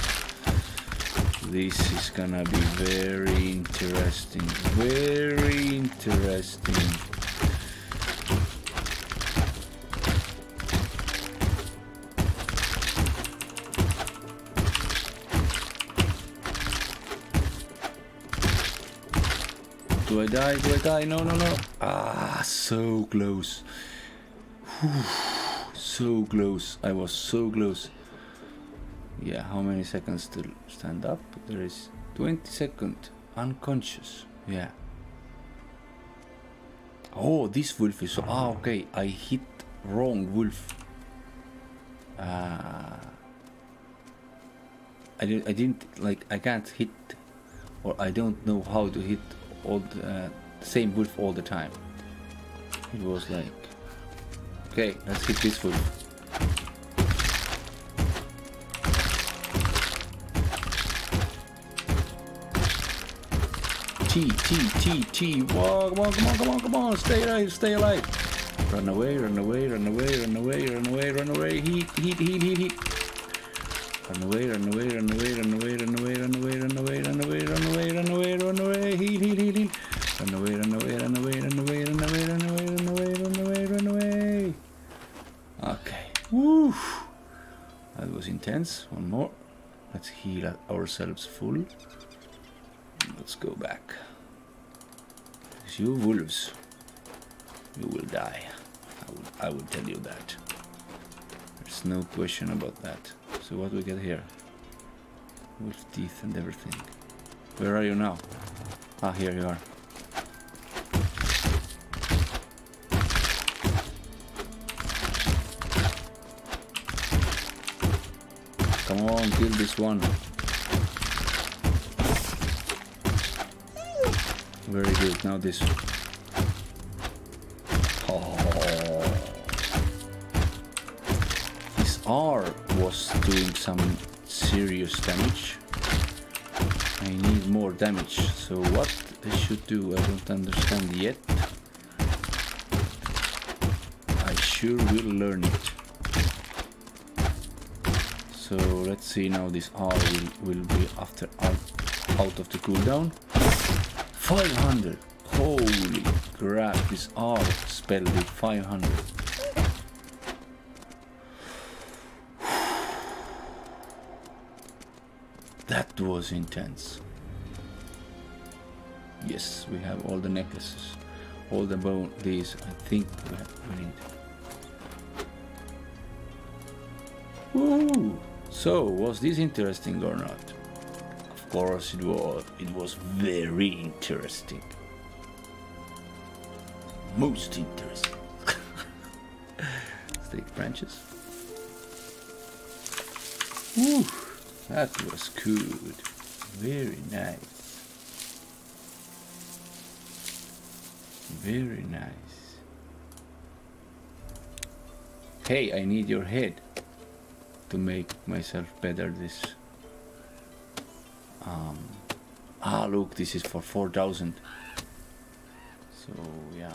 This is gonna be very interesting. Very interesting. Die? Do I die? No, no, no. Ah, so close. Whew. So close. I was so close. Yeah, how many seconds to stand up? There is 20 seconds. Unconscious. Yeah. Oh, this wolf is so. Ah, okay. I hit wrong wolf. Uh, I, did, I didn't like. I can't hit, or I don't know how to hit all uh, same wolf all the time. It was like, okay, let's hit this wolf. T, T, T, T, whoa, come on, come on, come on, come on, stay alive, stay alive. Run away, run away, run away, run away, run away, run away, heat, heat, heat, heat, heat. Run away, run away, run away, run away, run away, run away, run away, run away, run away, run away, run away, heal, heal, heal, heal. Run away, run away, run away, run away, run away, run away, run away, run away, run away. Okay. Woo! That was intense. One more. Let's heal ourselves full. Let's go back. You wolves, you will die. I will, I will tell you that. There's no question about that. So what do we get here? Wolf teeth and everything. Where are you now? Ah, here you are. Come on, kill this one. Very good. Now this. Oh. His R was doing some serious damage. I need more damage. So what I should do, I don't understand yet. I sure will learn it. So let's see now this R will, will be after out, out of the cooldown. 500! Holy crap, this R spell did 500. Was intense. Yes, we have all the necklaces, all the bone. These, I think we, have, we need. Woo! So, was this interesting or not? Of course it was. It was very interesting. Most interesting. <laughs> Stick branches. Woo! That was good. Very nice. Very nice. Hey, I need your head to make myself better this. Um, ah, look, this is for 4000. So, yeah.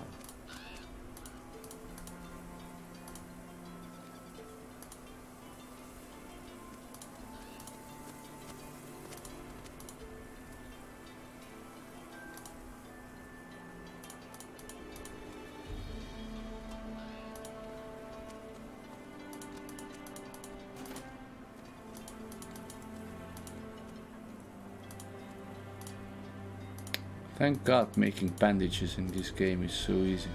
Thank God making bandages in this game is so easy.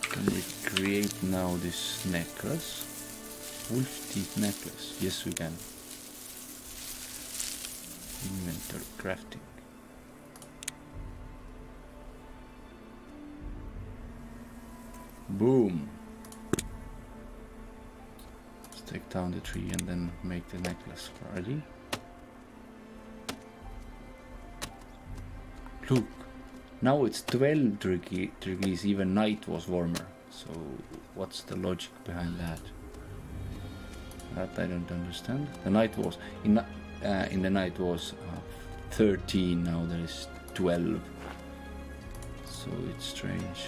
Can we create now this necklace? Wolf teeth necklace. Yes, we can. Inventory crafting. Boom. Down the tree and then make the necklace ready. Look, now it's 12 degrees, even night was warmer. So what's the logic behind that? That I don't understand. The night was, in, uh, in the night was uh, 13, now there is 12. So it's strange.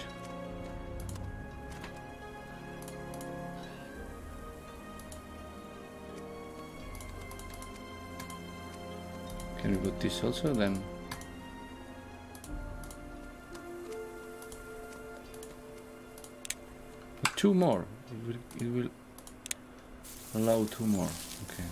This also then? two more. It will, it will allow two more. Okay.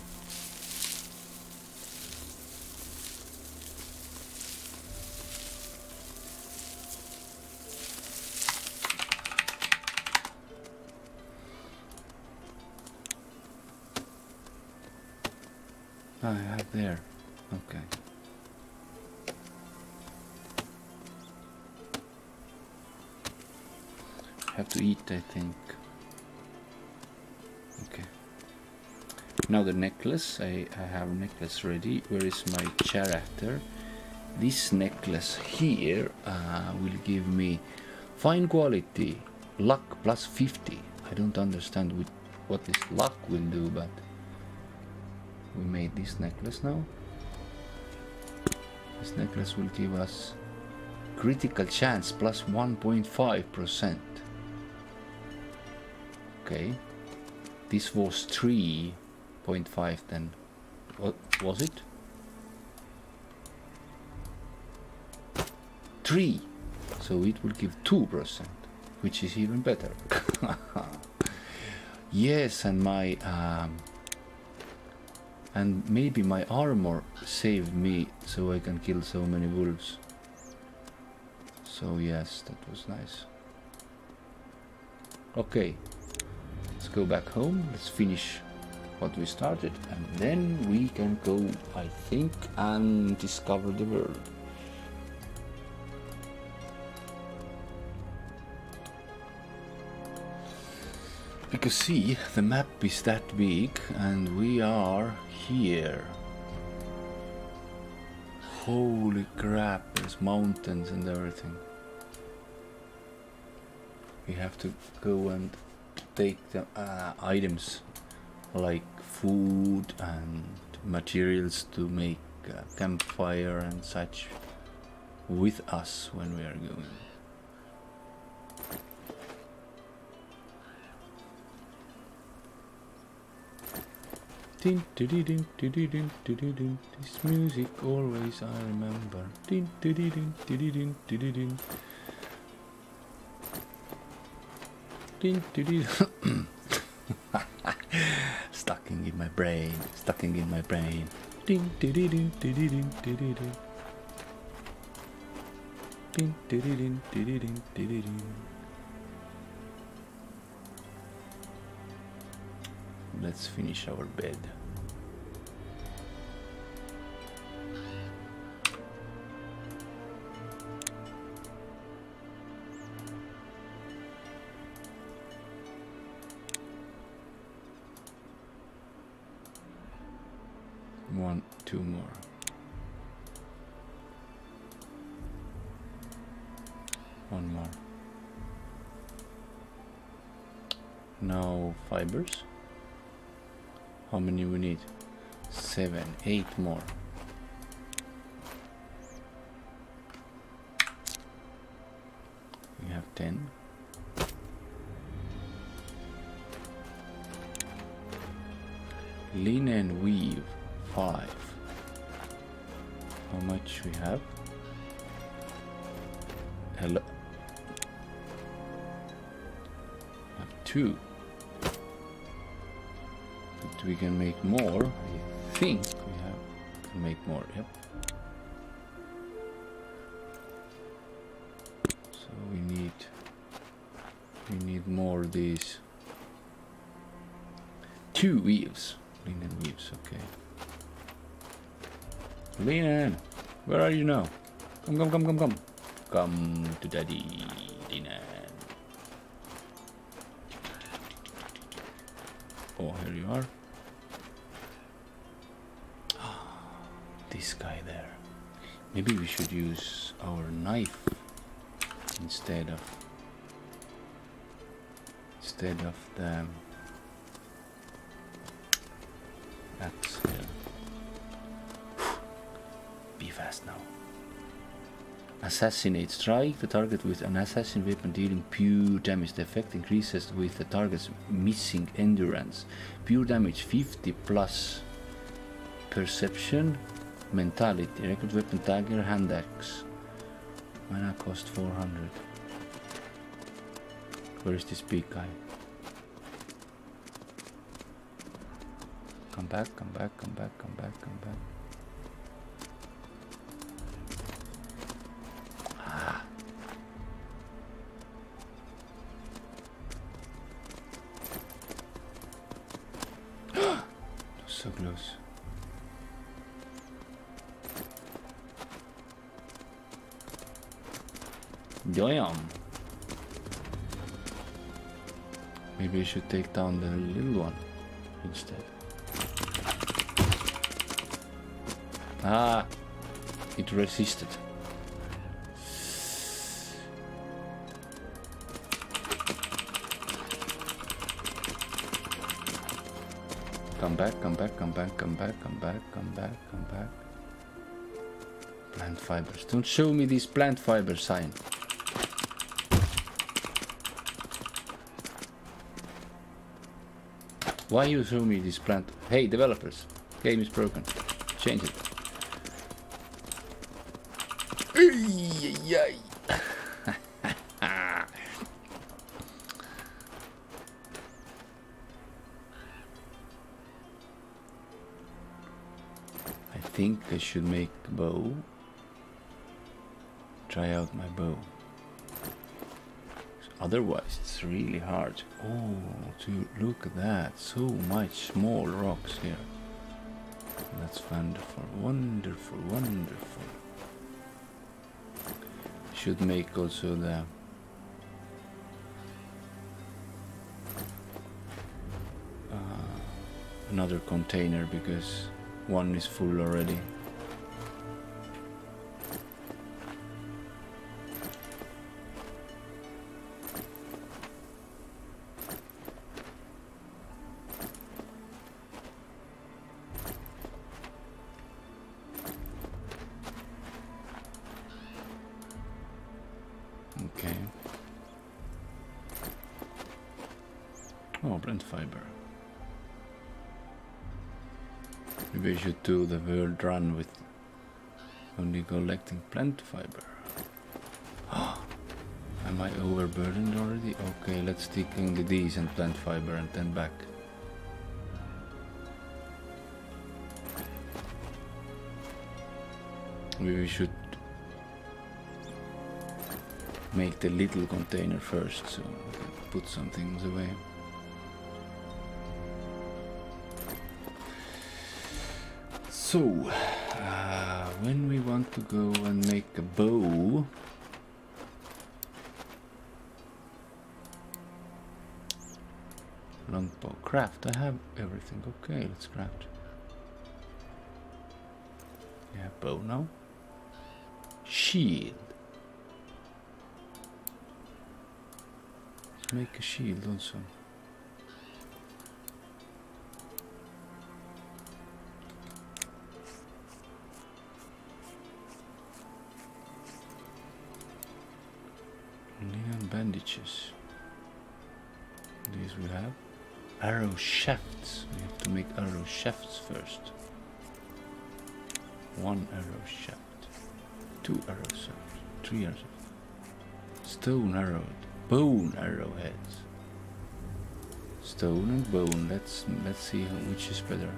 Ah, I have there. Okay. Have to eat, I think. Okay. Now the necklace. I, I have necklace ready. Where is my character? This necklace here uh, will give me fine quality, luck plus 50. I don't understand what this luck will do, but we made this necklace now. This necklace will give us critical chance plus 1.5 percent Okay. This was 3.5 then. What was it? 3. So it will give 2%, which is even better. <laughs> yes, and my... Um, and maybe my armor saved me so I can kill so many wolves. So yes, that was nice. Okay, Let's go back home. Let's finish what we started and then we can go, I think, and discover the world. Because see, the map is that big and we are here. Holy crap, there's mountains and everything. We have to go and take the uh, items like food and materials to make a campfire and such with us when we are going. This music always I remember. <coughs> Stucking in my brain. Stucking in my brain. Ding, Let's finish our bed. Two more. One more. Now fibers. How many we need? Seven, eight more. We have ten. Linen weave five. How much we have? Hello. Have two. But we can make more. I think we have can make more, yep. So we need we need more of these two weaves. Linen weaves, okay. Linen, where are you now? Come, come, come, come, come. Come to daddy, Linen. Oh, here you are. <gasps> this guy there. Maybe we should use our knife instead of instead of the Assassinate. Strike the target with an assassin weapon dealing pure damage. The effect increases with the target's missing endurance. Pure damage 50 plus perception Mentality, record weapon, dagger, hand axe. Mana cost 400. Where is this big guy? Come back, come back, come back, come back, come back. Should take down the little one instead. Ah, it resisted. Come back, come back, come back, come back, come back, come back, come back. Plant fibers. Don't show me this plant fiber sign. Why you show me this plant? Hey, developers, game is broken. Change it. I think I should make a bow. Try out my bow. Otherwise, it's really hard. Oh, to look at that. So much small rocks here. That's wonderful, wonderful, wonderful. Should make also the uh, another container because one is full already. Run with only collecting plant fiber. <gasps> Am I overburdened already? Okay, let's take in the and plant fiber and then back. Maybe we should make the little container first so put some things away. So, uh, when we want to go and make a bow, longbow craft. I have everything. Okay, let's craft. Yeah, bow now. Shield. Let's make a shield also. Bandages. These we have. Arrow shafts. We have to make arrow shafts first. One arrow shaft. Two arrow shafts. Three arrow shafts. Stone arrow. Bone arrowheads. Stone and bone. Let's let's see which is better.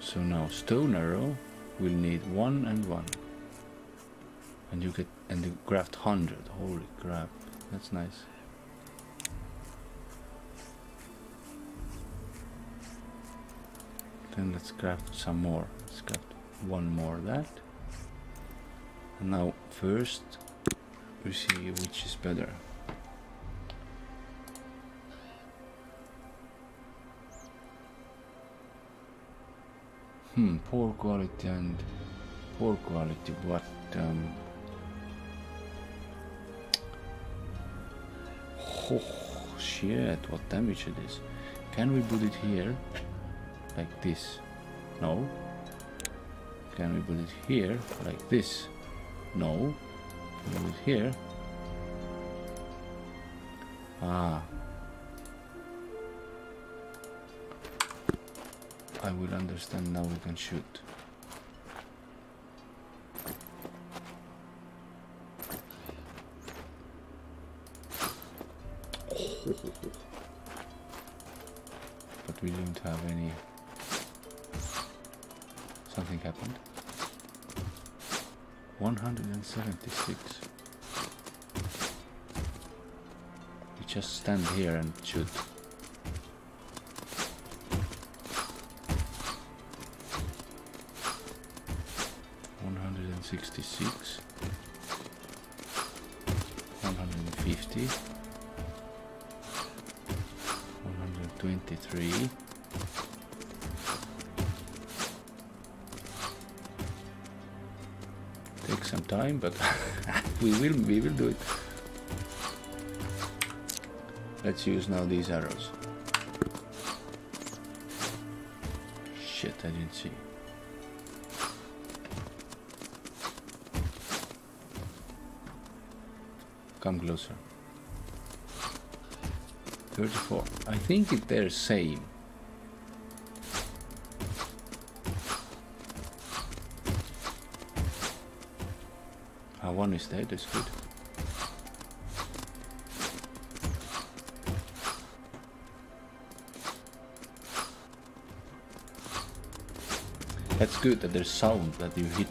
So now stone arrow we'll need one and one. And you get and you craft hundred. Holy crap. That's nice. Then let's craft some more. Let's craft one more that. And now first we see which is better. Hmm, poor quality and poor quality, but um, oh shit, what damage it is. Can we put it here? Like this? No. Can we put it here? Like this? No. Put it here? Ah, I will understand now we can shoot. 176. We just stand here and shoot. Let's use now these arrows shit I didn't see Come closer. 34. I think it, they're same. Ah, one is dead, that's good. That's good that there's sound that you hit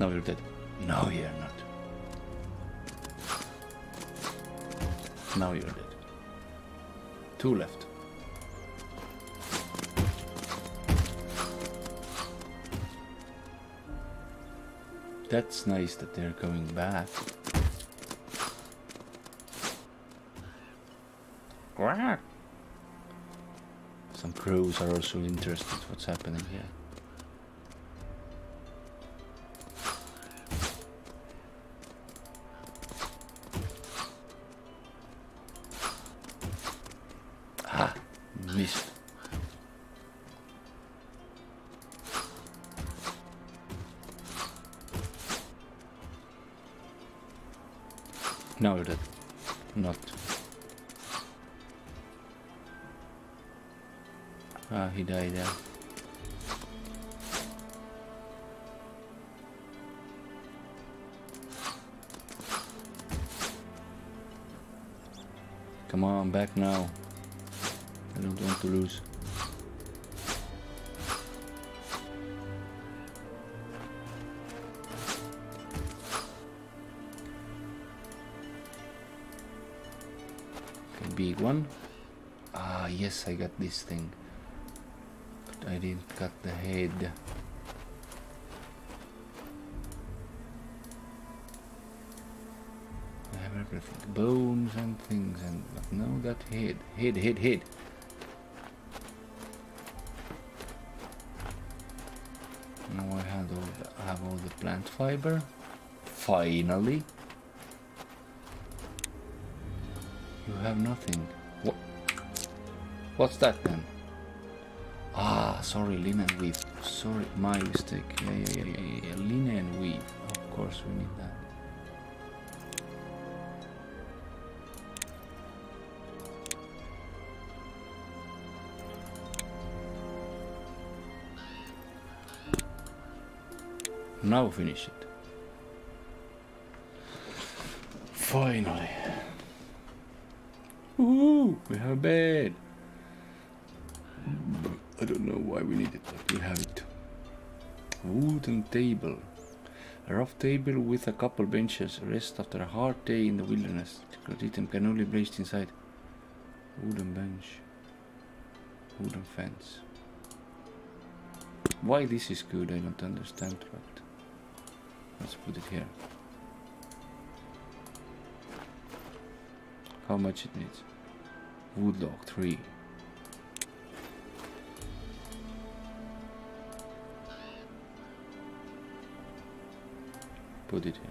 Now you're dead. No, you're not. Now you're dead. Two left. That's nice that they're coming back. Crows are also interested what's happening here. This thing. But I didn't cut the head. I have everything. Bones and things and but no that head. Head, head, head. Now I have all the, I have all the plant fiber. Finally. You have nothing. What? What's that then? Ah, sorry, linen weave. Sorry, my mistake. Yeah, yeah, yeah, yeah, yeah. Linen weave. Of course, we need that. Now finish it. Finally. Ooh, We have a bed. I don't know why we need it, but we have it. Wooden table. A rough table with a couple benches. Rest after a hard day in the wilderness. item can only be placed inside. Wooden bench. Wooden fence. Why this is good, I don't understand, but let's put it here. How much it needs? Woodlock 3. Put it here.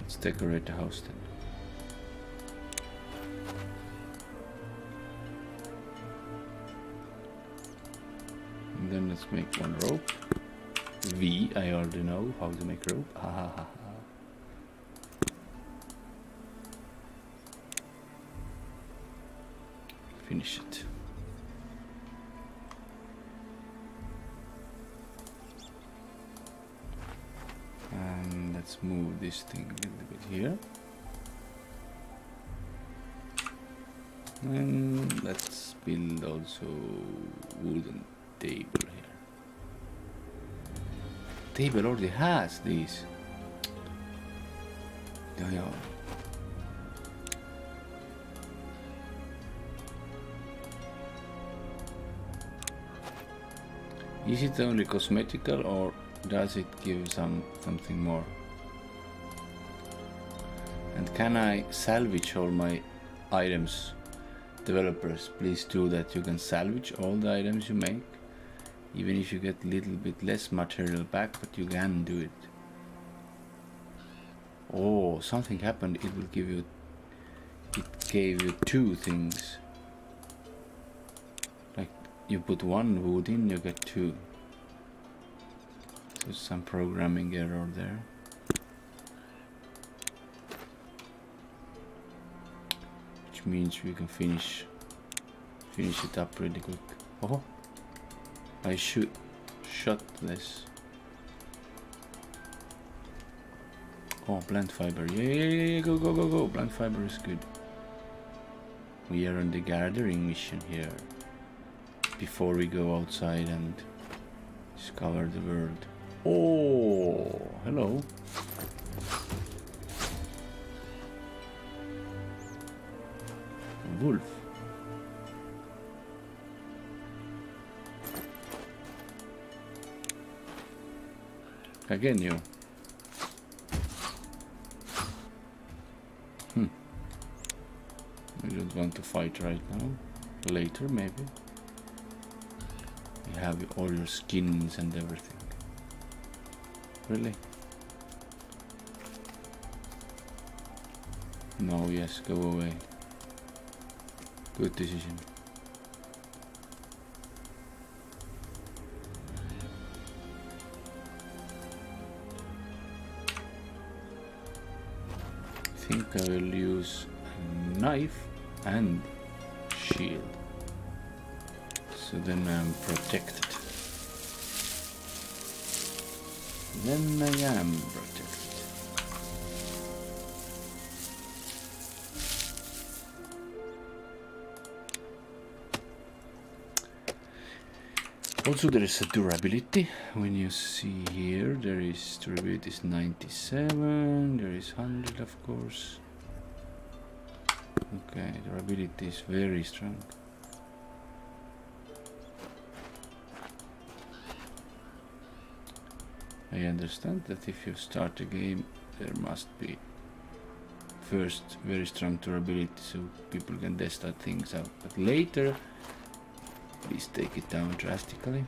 Let's decorate the house then. And then let's make one rope. V, I already know how to make rope. Ha ha ha. Finish it. Move this thing a little bit here. And let's build also wooden table here. Table already has these. Yeah, yeah. Is it only cosmetical or does it give some something more? Can I salvage all my items? Developers, please do that. You can salvage all the items you make, even if you get a little bit less material back, but you can do it. Oh, something happened. It will give you. It gave you two things. Like you put one wood in, you get two. So some programming error there. Means we can finish finish it up really quick. Oh, I should shut this. Oh, plant fiber. Yeah, yeah, yeah, yeah, go, go, go, go. Plant fiber is good. We are on the gathering mission here. Before we go outside and discover the world. Oh, hello. Wolf. Again you. Hmm. I don't want to fight right now. Later, maybe. You have all your skins and everything. Really? No, yes, go away. Good decision. I think I will use knife and shield. So then I'm protected. Then I am protected. Also there is a durability. When you see here, there is durability is 97, there is 100 of course. Okay, durability is very strong. I understand that if you start a game there must be first very strong durability so people can test things out but later please take it down drastically.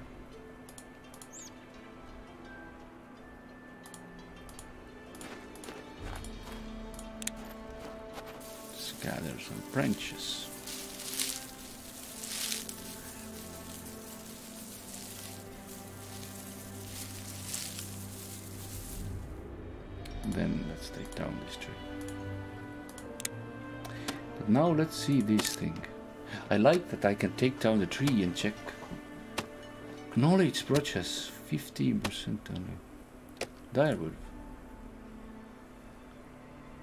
Gather some branches. Then let's take down this tree. But now let's see this thing I like that I can take down the tree and check knowledge broaches 15% only direwolf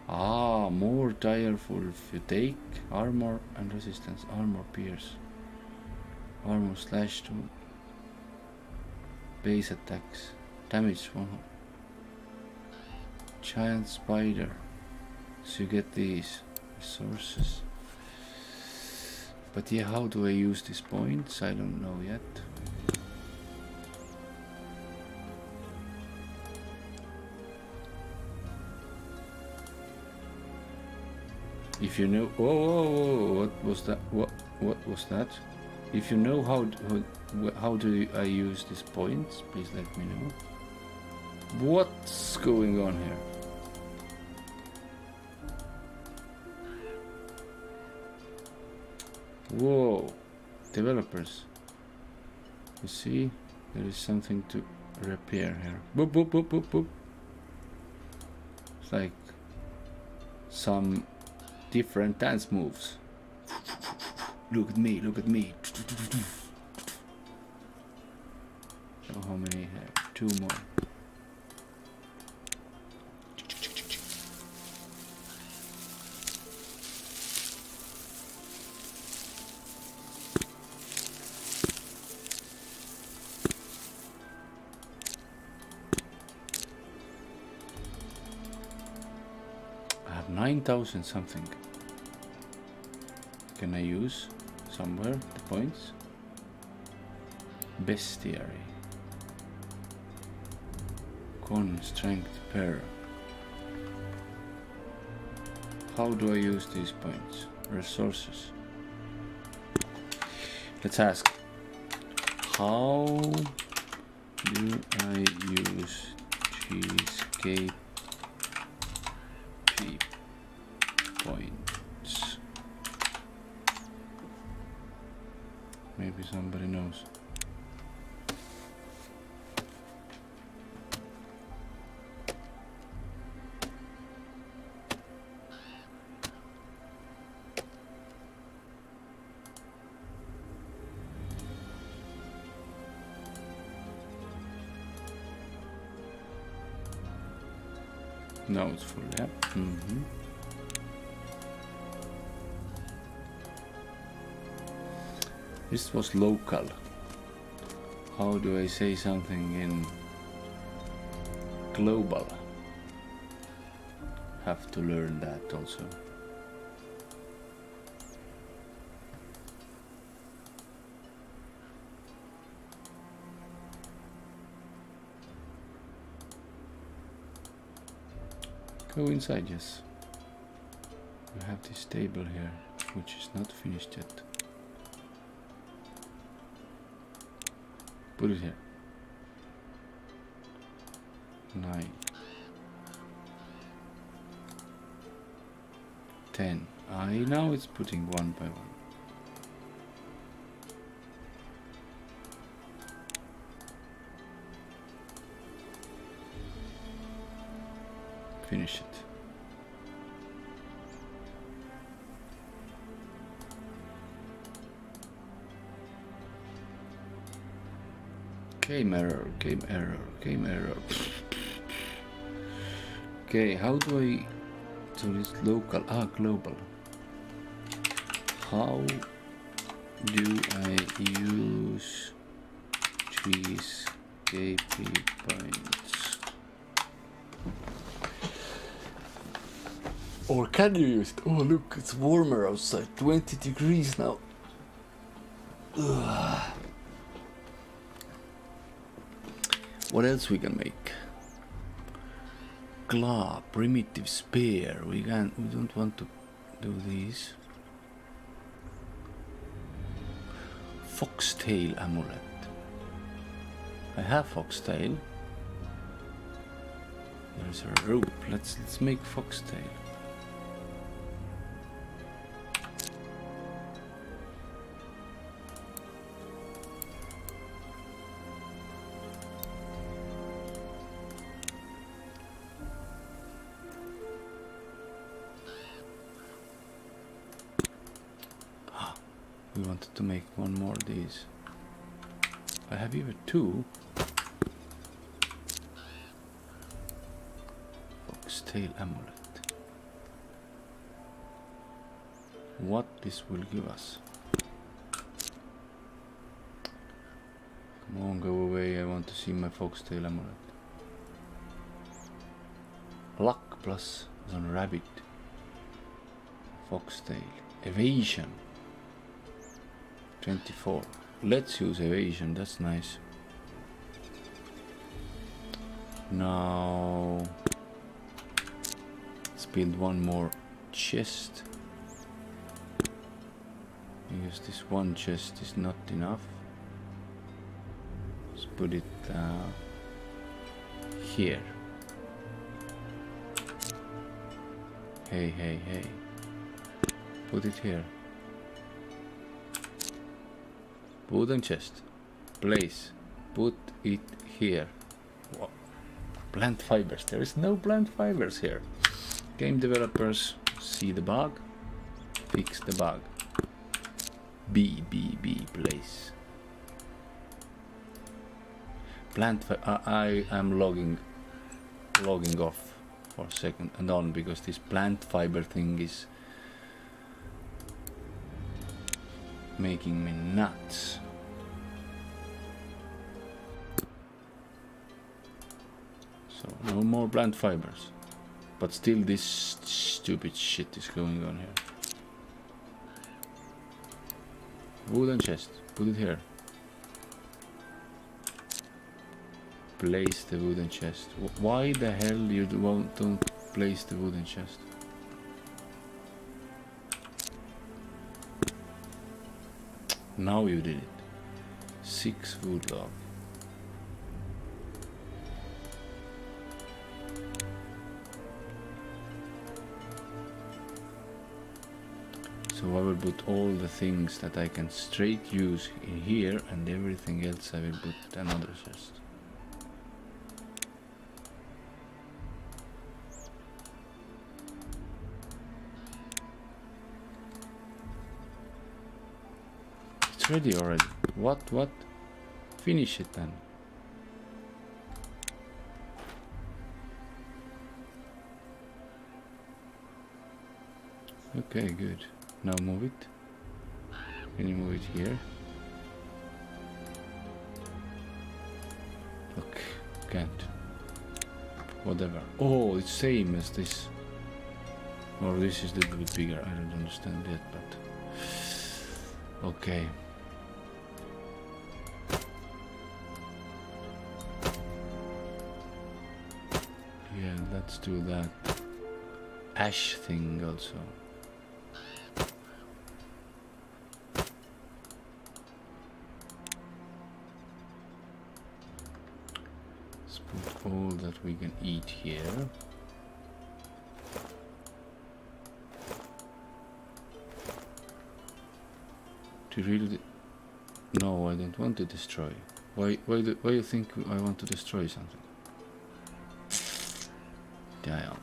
Ah, more direful if you take armor and resistance. Armor pierce. Armor slash to base attacks. Damage one. Giant spider. So you get these resources. But yeah, how do I use these points? I don't know yet. If you know, whoa, whoa, whoa, what was that? What, what was that? If you know how, how, how do I use these points, please let me know. What's going on here? Whoa, developers. You see, there is something to repair here. Boop, boop, boop, boop, boop. It's like some different dance moves. Look at me, look at me. How many? Uh, two more. 1000 something. Can I use somewhere the points? Bestiary. Con strength pair. How do I use these points? Resources. Let's ask. How do I use cheesecake Maybe somebody knows. No, it's full, yeah. This was local. How do I say something in global? Have to learn that also. Go inside, yes. We have this table here, which is not finished yet. Put it here. Nine. Ten. I now it's putting one by one. Game error, game error, game error. Okay, how do I do this local? Ah, global. How do I use cheese KP points? Or can you use it? Oh, look, it's warmer outside. 20 degrees now. Ugh. What else we can make? Claw, primitive spear. We can. We don't want to do these. Foxtail amulet. I have foxtail. There's a rope. Let's let's make foxtail. This will give us. Come on, go away. I want to see my foxtail amulet. Luck plus on rabbit. Foxtail. Evasion. 24. Let's use evasion, that's nice. Now let's build one more chest. Because this one chest is not enough. Let's put it uh, here. Hey, hey, hey. Put it here. Wooden chest. Place. Put it here. What? Plant fibers. There is no plant fibers here. Game developers see the bug. Fix the bug. B, B, B, place. Plant I, I am logging logging off for a second and on because this plant fiber thing is making me nuts. So no more plant fibers. But still this stupid shit is going on here. Wooden chest. Put it here. Place the wooden chest. Why the hell you don't place the wooden chest? Now you did it. Six wood log. I will put all the things that I can straight use in here and everything else I will put another chest. It's ready already. What, what? Finish it then. Okay, good. Now move it. Can you move it here? Look, can't. Whatever. Oh, it's same as this. Or this is a little bit bigger. I don't understand yet, but okay. Yeah, let's do that ash thing also. all that we can eat here. To really... No, I don't want to destroy. Why, why, do, why you think I want to destroy something? Damn.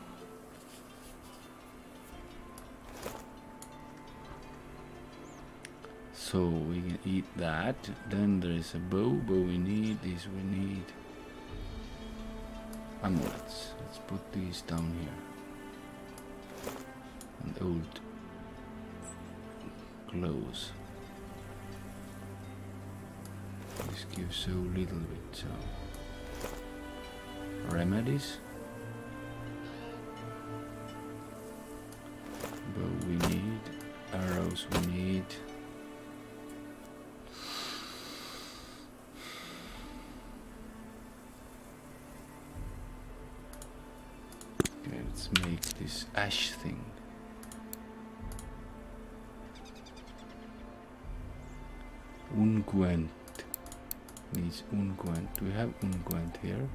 So we can eat that. Then there is a bow. Bow we need. This we need amulets. Let's put these down here. And old clothes. This gives so little bit, so remedies. We have unguent here?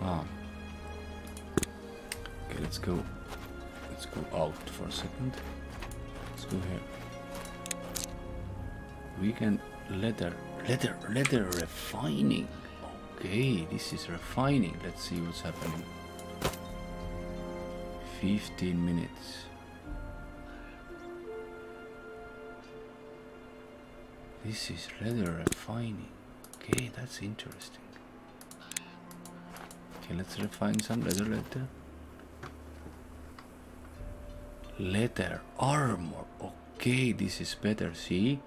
Ah. Okay, let's go. Let's go out for a second. Let's go here we can leather leather leather refining okay this is refining let's see what's happening 15 minutes this is leather refining Okay, that's interesting. Okay, let's refine some leather letter. Leather armor. Okay, this is better. See?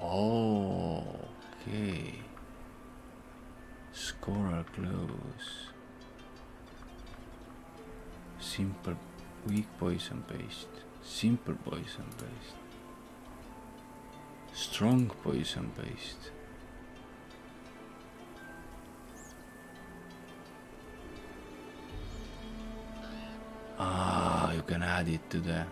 Oh, okay. Scorer clothes. Simple, weak poison paste Simple poison paste Strong poison paste Ah, you can add it to the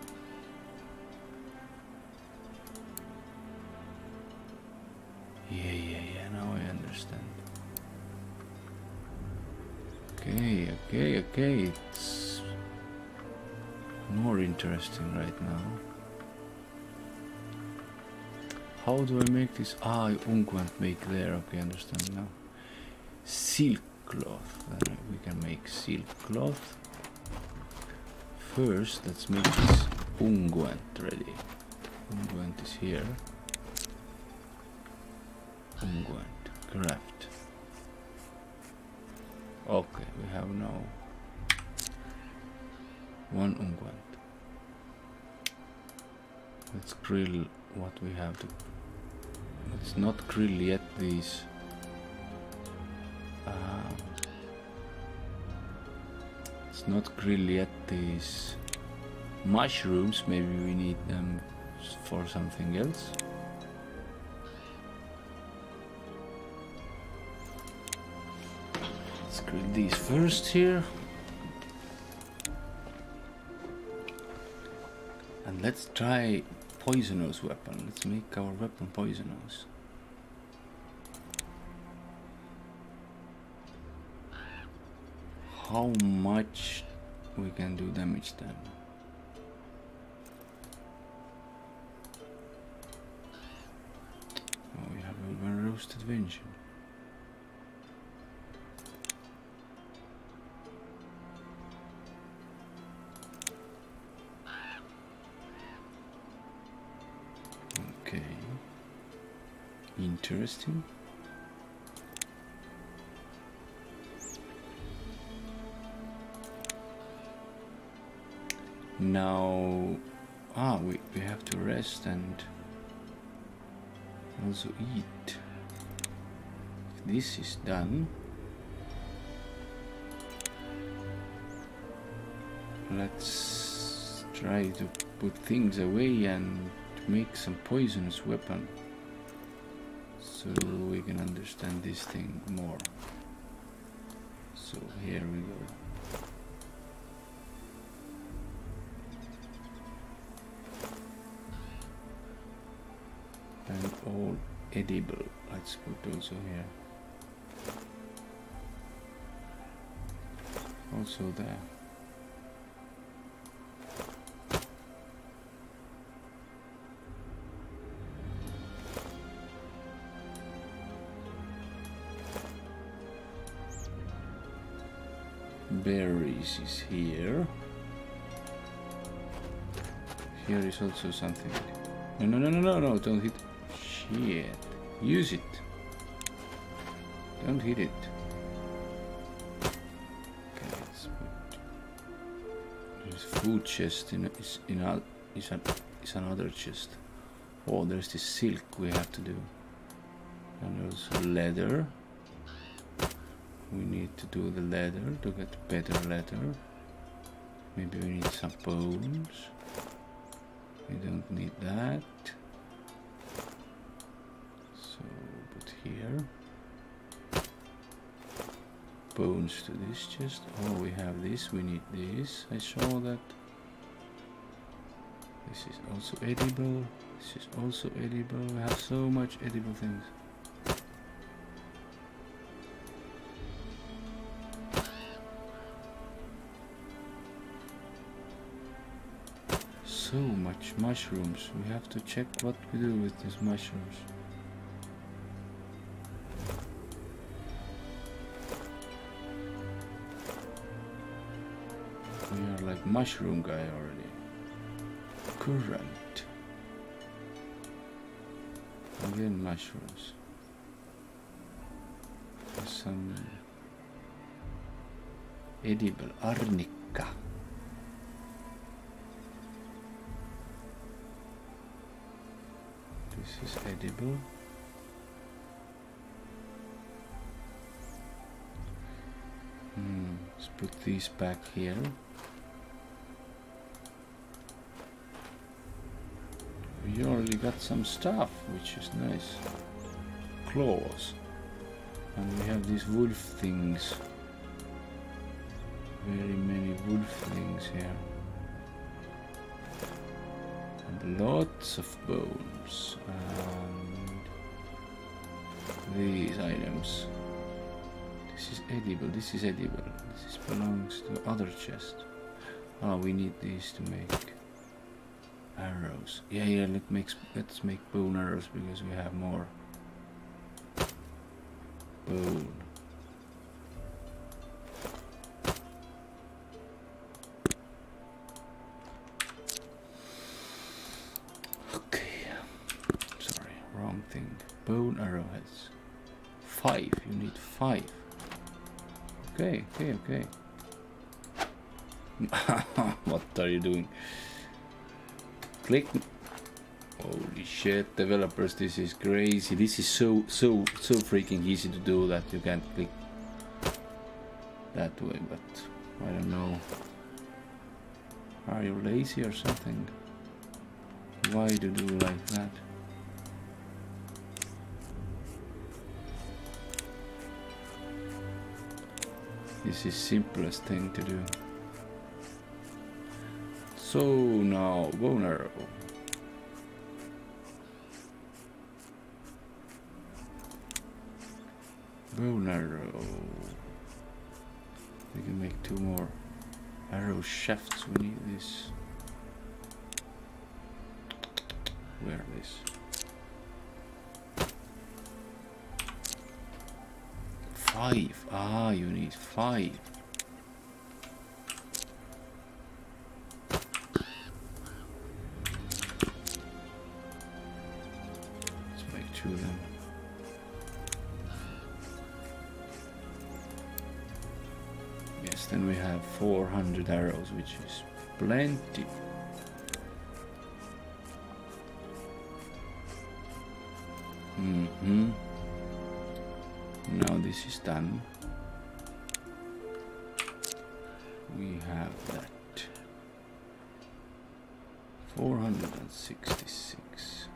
Yeah, yeah, yeah, now I understand. Okay, okay, okay, it's interesting right now. How do I make this? Ah, unguent make there, okay, understand now. Silk cloth, then we can make silk cloth. First, let's make this unguent ready. Unguent is here. Unguent, craft. Okay, we have now one unguent. Let's grill what we have to. Let's not grill yet these. Um, let's not grill yet these mushrooms. Maybe we need them for something else. Let's grill these first here. And let's try poisonous weapon. Let's make our weapon poisonous. How much we can do damage then? Oh, we have a roasted venison. Interesting. Now, ah, we, we have to rest and also eat. If this is done, let's try to put things away and make some poisonous weapon so we can understand this thing more. So here we go. And all edible. Let's put also here. Also there. Berries is here. Here is also something. No, no, no, no, no, no, don't hit. Shit. Use it. Don't hit it. Okay, let's put. There's food chest in is in a, is an is another chest. Oh, there's this silk we have to do. And also leather we need to do the leather to get better leather. Maybe we need some bones. We don't need that. So put here. Bones to this chest. Oh we have this. We need this. I saw that. This is also edible. This is also edible. We have so much edible things so much mushrooms. We have to check what we do with these mushrooms. We are like mushroom guy already. Current. Again mushrooms. Some uh, edible arnica. Hmm, let's put these back here. We already got some stuff, which is nice. Claws. And we have these wolf things. Very many wolf things here. And lots of bones. And these items. This is edible, this is edible. This belongs to other chest. Oh, we need these to make arrows. Yeah, yeah, let make, let's make bone arrows because we have more bone. Okay, okay, <laughs> what are you doing? Click. Holy shit, developers, this is crazy. This is so, so, so freaking easy to do that you can't click that way, but I don't know. Are you lazy or something? Why do you do like that? This is simplest thing to do. So now, arrow. Bone arrow. We can make two more arrow shafts. We need this. Where this? Five. Ah, you need five. Let's make two of. Yes, then we have 400 arrows, which is plenty. Mm hmm this is done. We have that. 466.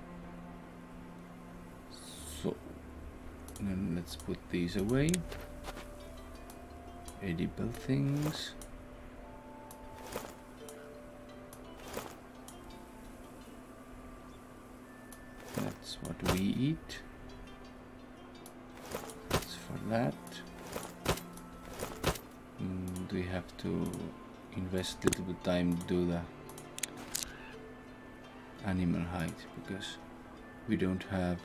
So, then let's put these away. Edible things. That's what we eat. Invest a little bit time to do the animal hide because we don't have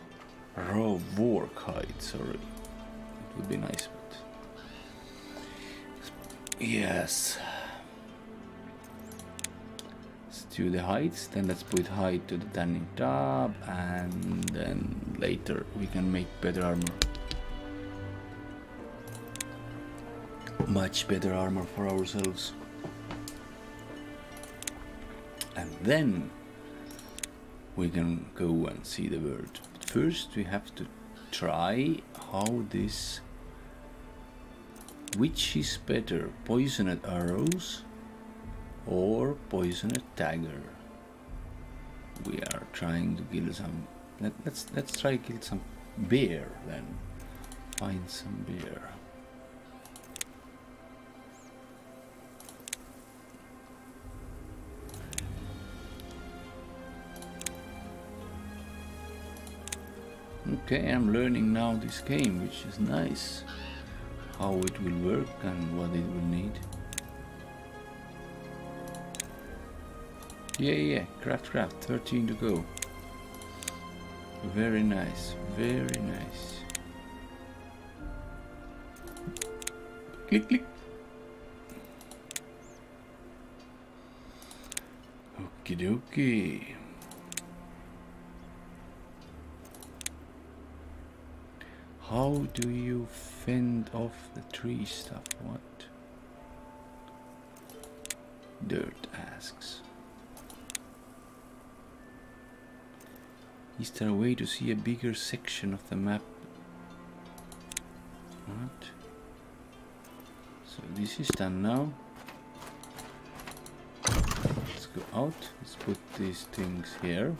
raw warg hide, sorry. It would be nice, but yes. Do the hides, then let's put hide to the tanning tub and then later we can make better armor. Much better armor for ourselves. Then we can go and see the world. But first we have to try how this which is better poisoned arrows or poisoned dagger we are trying to kill some let, let's let's try kill some bear then. Find some bear Okay, I'm learning now this game, which is nice. How it will work and what it will need. Yeah, yeah, craft, craft, 13 to go. Very nice, very nice. Click, click. Okie dokie. How do you fend off the tree stuff? What? Dirt asks. Is there a way to see a bigger section of the map? What? So this is done now. Let's go out. Let's put these things here.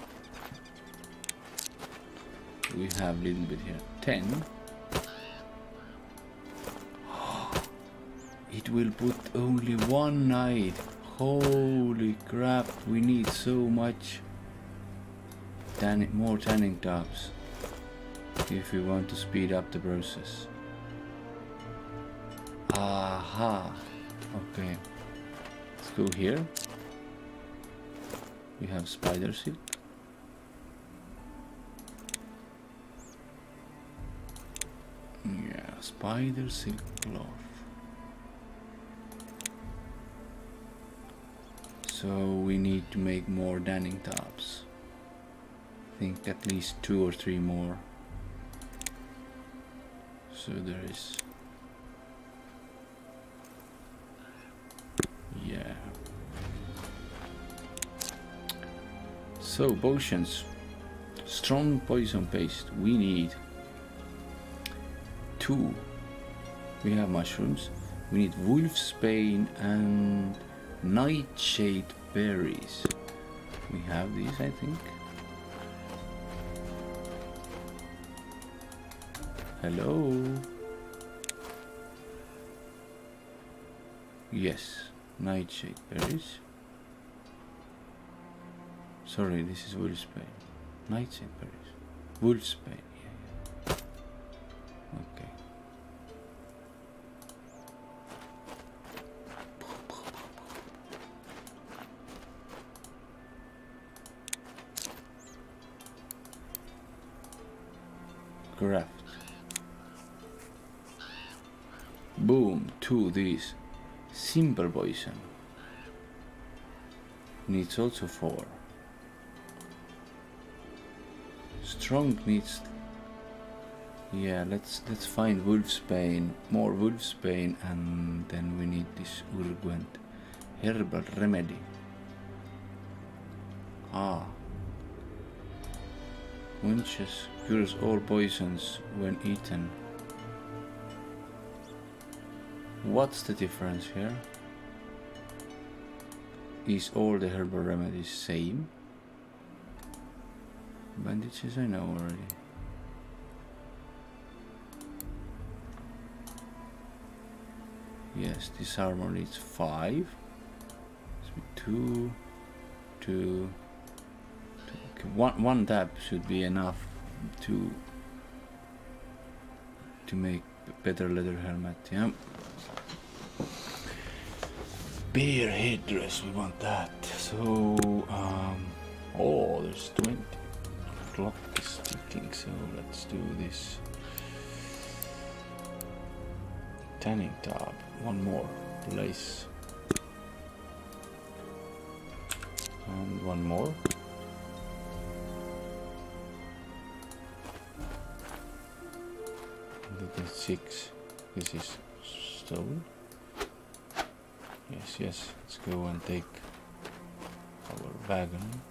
We have a little bit here. 10. Will put only one night. Holy crap, we need so much tanning, more tanning tops if we want to speed up the process. Aha. Okay. Let's go here. We have spider silk. Yeah, spider silk cloth. So we need to make more tanning tops. I think at least two or three more. So there is Yeah. So potions. Strong poison paste. We need two. We have mushrooms. We need wolfsbane and nightshade berries. We have these, I think. Hello. Yes, nightshade berries. Sorry, this is wolfsbane. Nightshade berries. Wolfsbane. Two these. Simple poison. Needs also four. Strong needs yeah, let's let's find wolfsbane, more wolfsbane, and then we need this urgent herbal remedy. Ah, Winches cures all poisons when eaten. What's the difference here? Is all the herbal remedies same? Bandages I know already. Yes, this armor needs five. Two, two, two. Okay, one, one tab should be enough to to make better leather helmet. Yeah. Bear headdress, we want that. So, um, oh, there's 20. Clock is ticking, so let's do this. Tanning top, one more, lace. And one more. And six. This is stone. Yes, yes, let's go and take our wagon.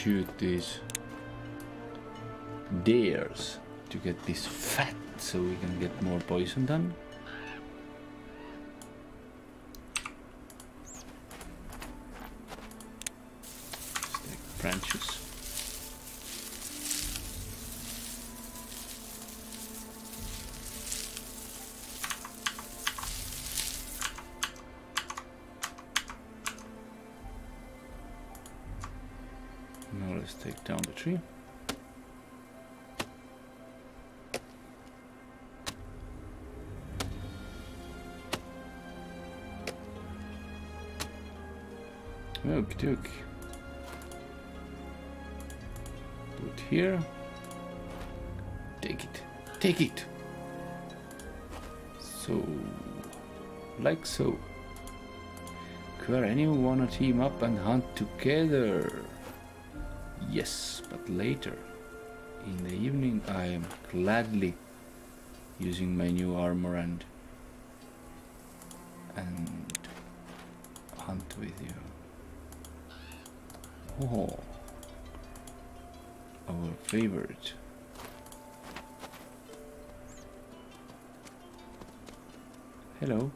Shoot these deers to get this fat so we can get more poison done. Tree. Okie. Put here. Take it. Take it. So, like so. Could anyone wanna team up and hunt together? Yes, but later. In the evening I am gladly using my new armor and and hunt with you. Oh, our favorite. Hello.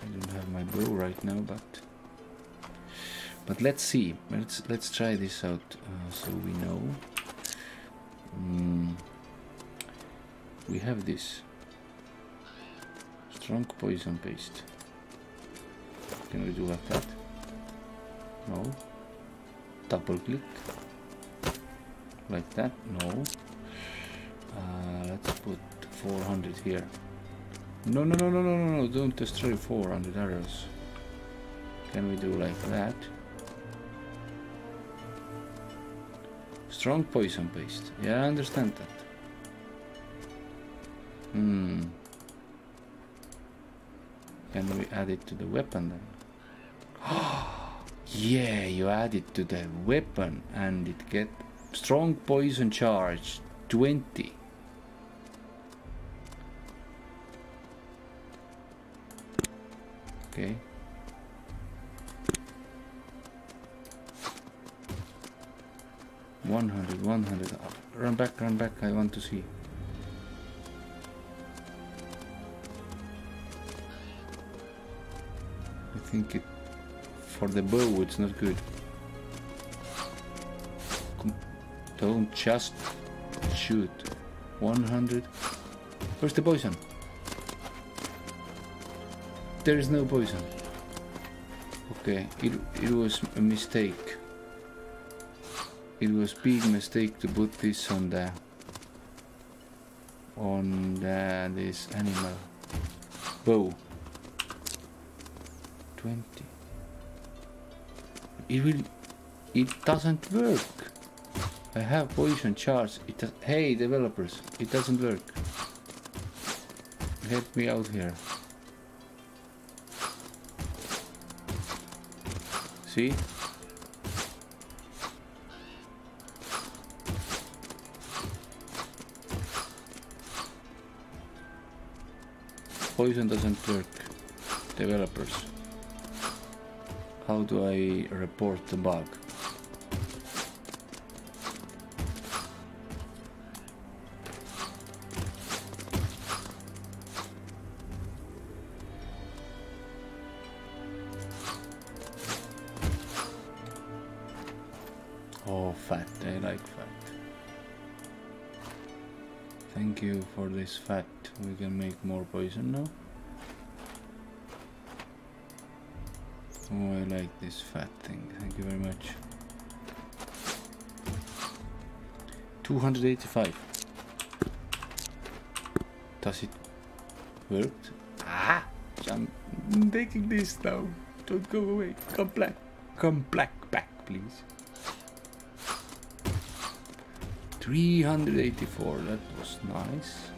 I don't have my bow right now, but but let's see. Let's let's try this out uh, so we know. Mm. We have this strong poison paste. Can we do like that? No. Double click. Like that? No. Uh, let's put 400 here. No, no, no, no, no, no, no, don't destroy 400 arrows. Can we do like that? Strong poison paste. Yeah, I understand that. Hmm. Can we add it to the weapon then? <gasps> yeah, you add it to the weapon and it get strong poison charge 20. Okay. One hundred, one hundred. Run back, run back. I want to see. I think it for the bow it's not good. Don't just shoot. 100. Where's the poison? There is no poison. Okay, it, it was a mistake. It was big mistake to put this on the on the, this animal bow. 20. It will it doesn't work. I have poison charge. It hey developers, it doesn't work. Help me out here. See? Poison doesn't work. Developers. How do I report the bug? Oh, fat. I like fat. Thank you for this fat. We can make more poison now. Oh, I like this fat thing. Thank you very much. 285. Does it work? Ah! I'm taking this now. Don't go away. Come back. Come back, back, please. 384. That was nice.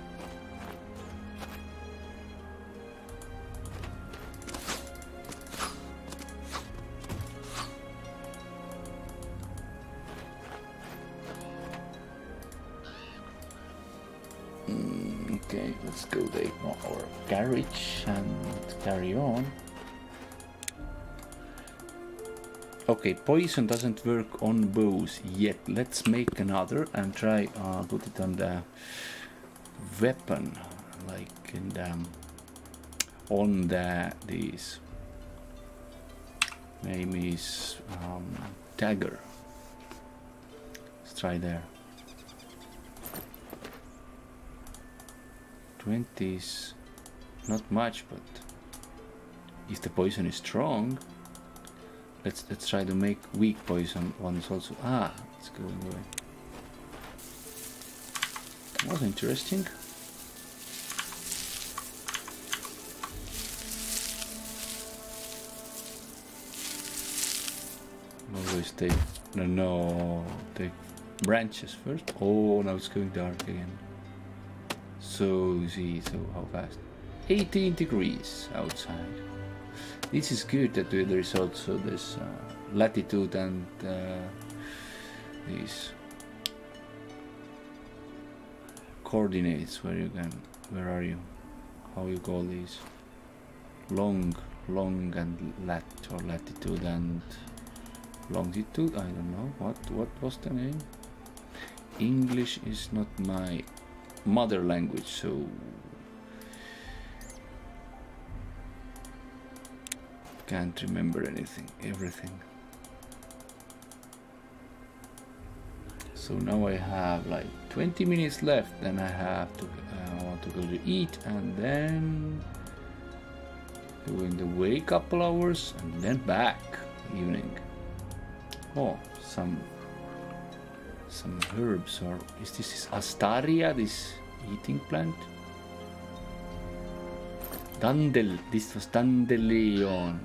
Okay, poison doesn't work on bows yet. Let's make another and try uh, put it on the weapon, like in the on the these. Name is um, dagger. Let's try there. 20s, not much, but if the poison is strong, let's let's try to make weak poison ones also. Ah, it's going away. Was interesting. Always take no no take branches first. Oh now it's going dark again. So see so how fast? 18 degrees outside. This is good that there is also this uh, latitude and uh, these coordinates where you can where are you? How you call these long long and lat or latitude and longitude? I don't know. What what was the name? English is not my mother language so can't remember anything everything. So now I have like 20 minutes left then I have to I want to go to eat and then doing the way couple hours and then back evening. Oh some some herbs or is this astaria this eating plant Dandel, this was dandelion.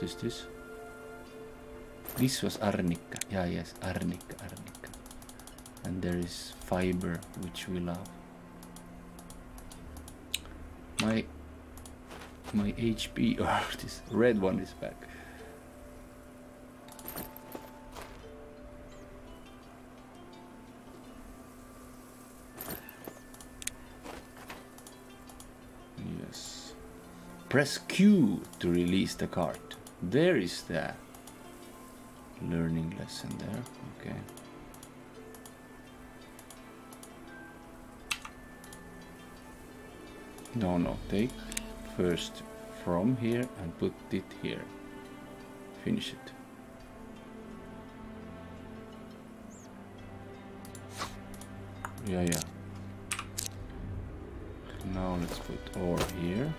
This this? Was arnica. Yeah, yes, arnica, arnica. And there is fiber, which we love. My my HP, oh, <laughs> this red one is back. Press Q to release the card. There is the learning lesson there. Okay. No, no, take first from here and put it here. Finish it. Yeah, yeah. Now let's put ore here.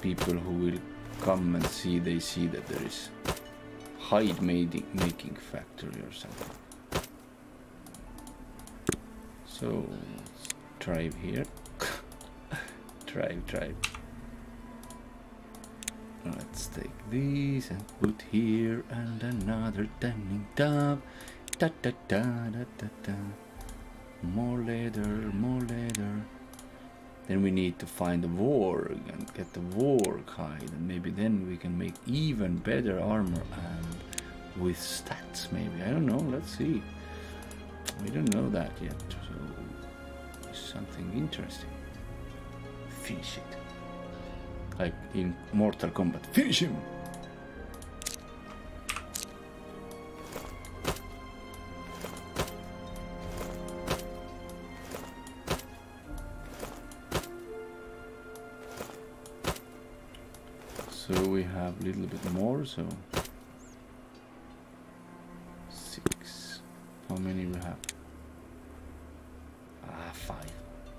People who will come and see, they see that there is hide making factory or something. So, drive here. <laughs> drive, drive. Let's take these and put here and another tanning tub. Da da da da da da. More leather, more leather. Then we need to find the warg and get the warg hide and maybe then we can make even better armor and with stats maybe. I don't know, let's see. We don't know that yet, so something interesting. Finish it. Like in Mortal Kombat. Finish him! Little bit more, so six. How many we have? Ah, five.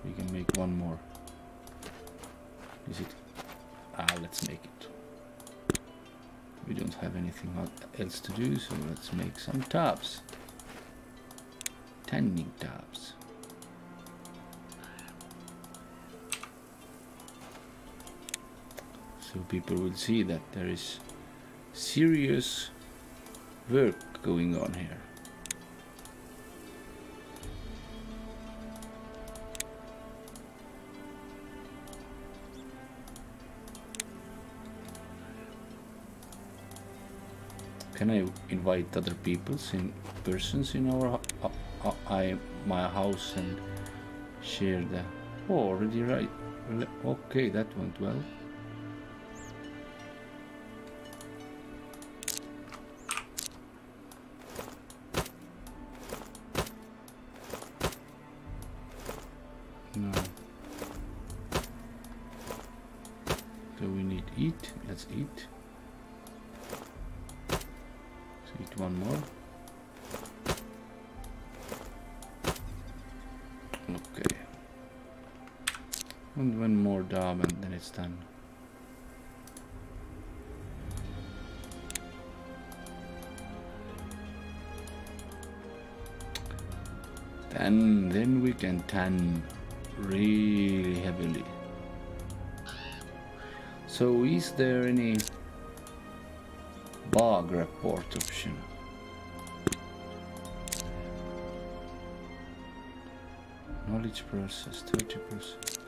We can make one more. Is it? Ah, let's make it. We don't have anything else to do, so let's make some tabs. Tending tabs. People will see that there is serious work going on here. Can I invite other peoples in persons in our uh, uh, I my house and share the oh already right okay that went well tan really heavily. So is there any bug report option? Knowledge process, 30%.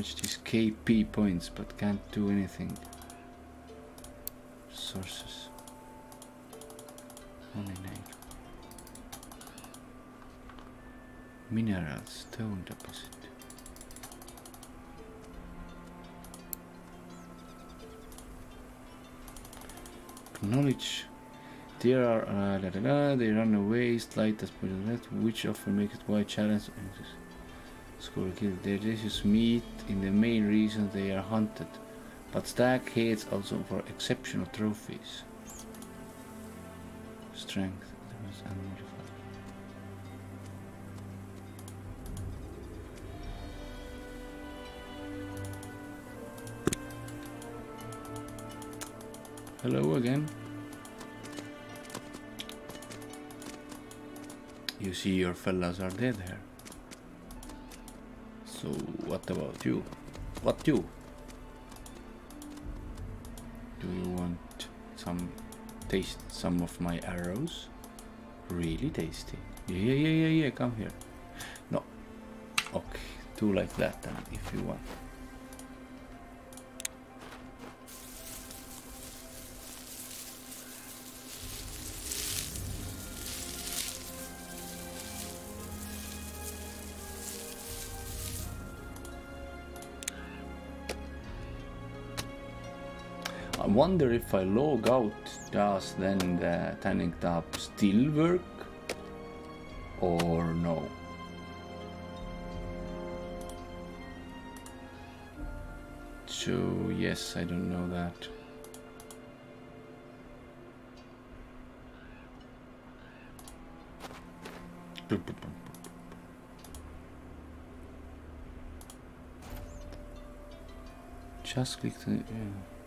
Much these KP points but can't do anything. Sources. Only nine. Minerals, stone deposit. Knowledge. There are uh, da, da, da, they run away, slight as which often makes it quite challenge. Score kill. They just meat in the main reason they are hunted, but stag heads also for exceptional trophies. Strength. Hello again. You see your fellas are dead here. So what about you? What you? Do you want some taste some of my arrows? Really tasty. Yeah, yeah, yeah, yeah, come here. No. Okay, do like that then if you want. Wonder if I log out, does then the tanning tab still work or no? So yes, I don't know that. Just click the. Yeah.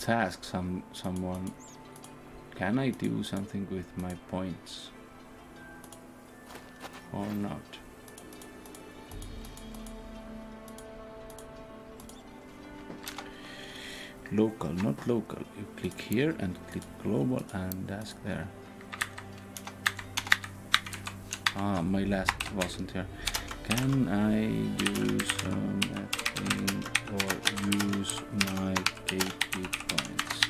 Let's ask some someone. Can I do something with my points or not? Local, not local. You click here and click global and ask there. Ah, my last wasn't here. Can I do Oh, something or use my KP points?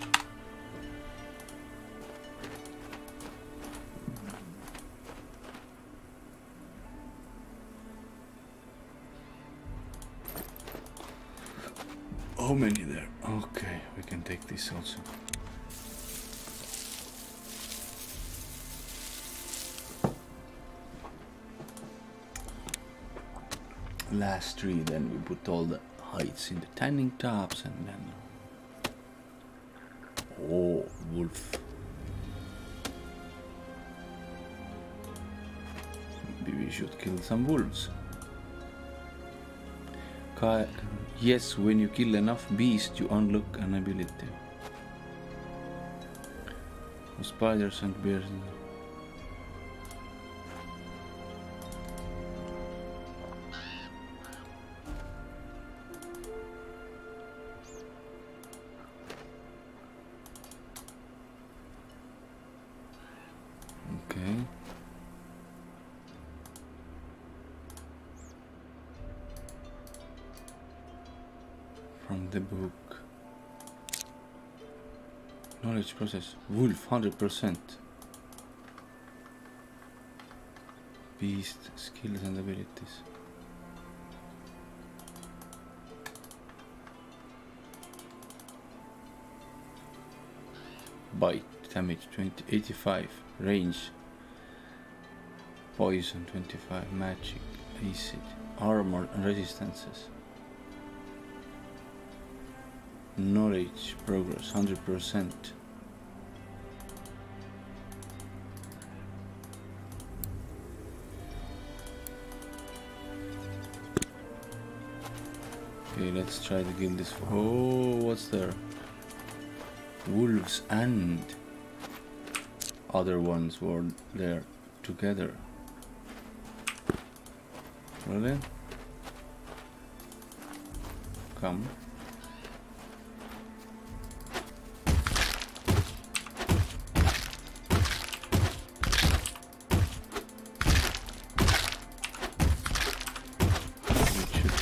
How many there? Okay, we can take this also. Last tree then we put all the heights in the tanning tops and then oh wolf. Maybe we should kill some wolves. Yes when you kill enough beasts you unlock an ability. Spiders and bears Wolf, 100%. Beast, skills and abilities. Bite, damage 20, 85, range poison 25 magic acid armor and resistances knowledge progress 100%. Okay, let's try to kill this. Oh, what's there? Wolves and other ones were there together. Really? Come.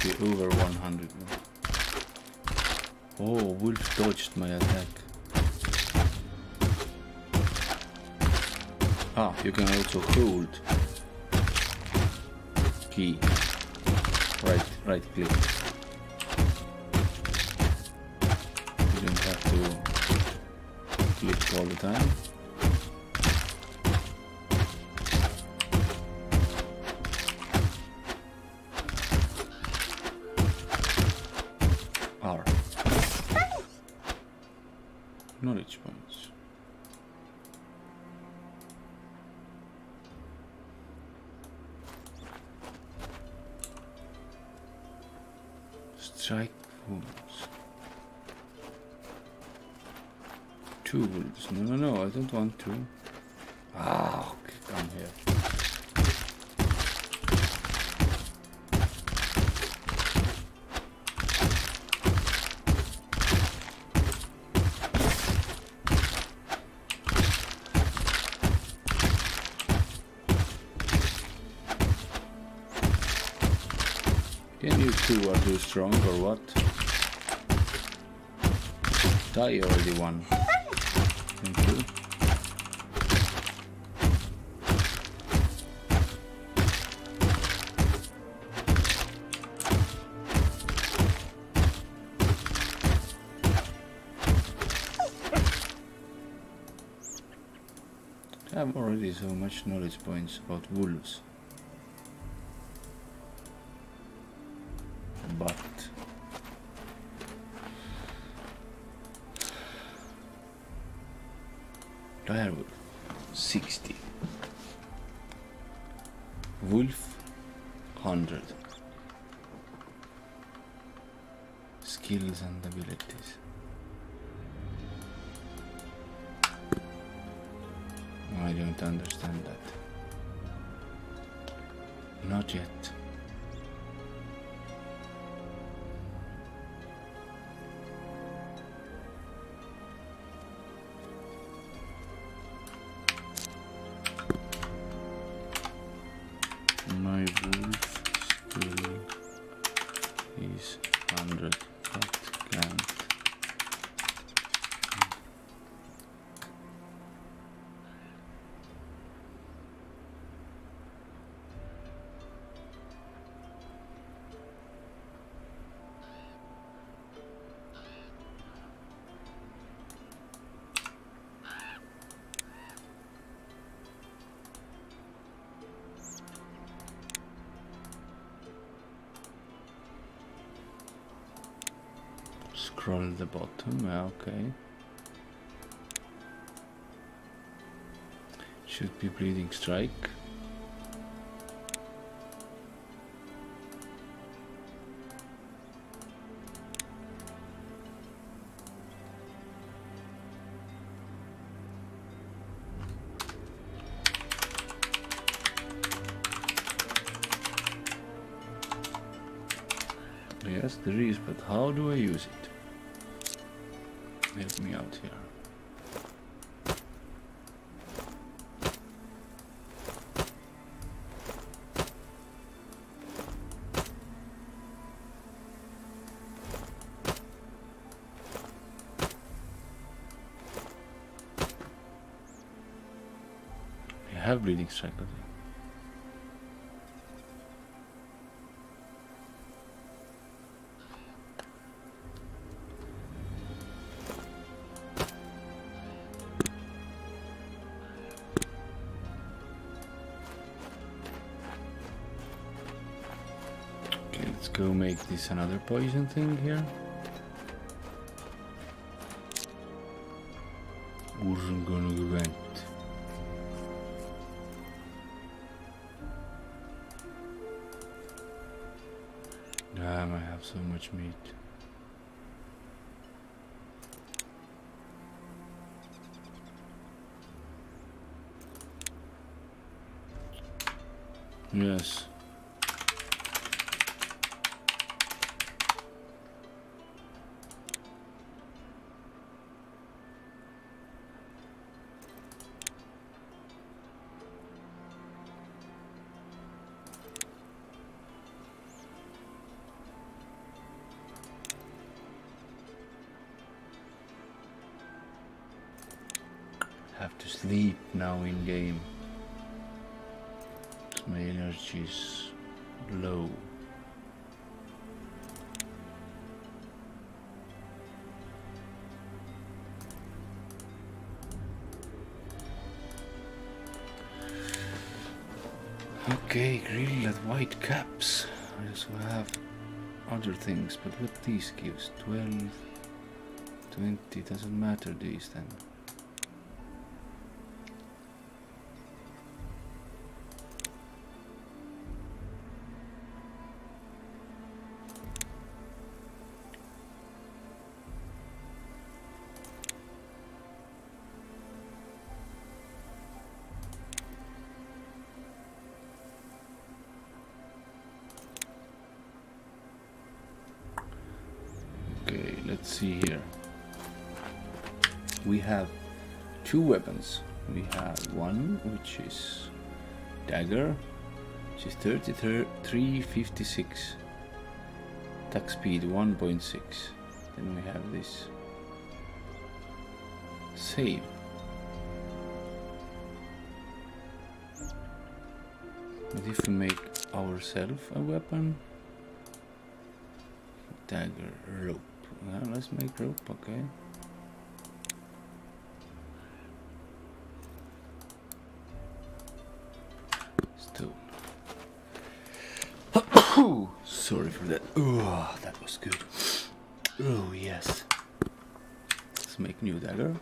Over 100 Oh, wolf dodged my attack. Ah, you can also hold key. Right, right click. You don't have to click all the time. Die already one. Thank you. I have already so much knowledge points about wolves. Scroll the bottom, okay. Should be bleeding strike. Yes, there is, but how do I use it? Have bleeding strike, go make this another poison thing here. Have to sleep now in game. My energy is low. Okay, grilled white caps. I also have other things, but what these gives? 12, 20, doesn't matter these then. Two weapons. We have one which is dagger, which is 3356. Attack speed 1.6. Then we have this save. But if we make ourselves a weapon, dagger, rope. Well, let's make rope, okay. Stone. Sorry for that. Oh, that was good. Oh, yes. Let's make new dagger.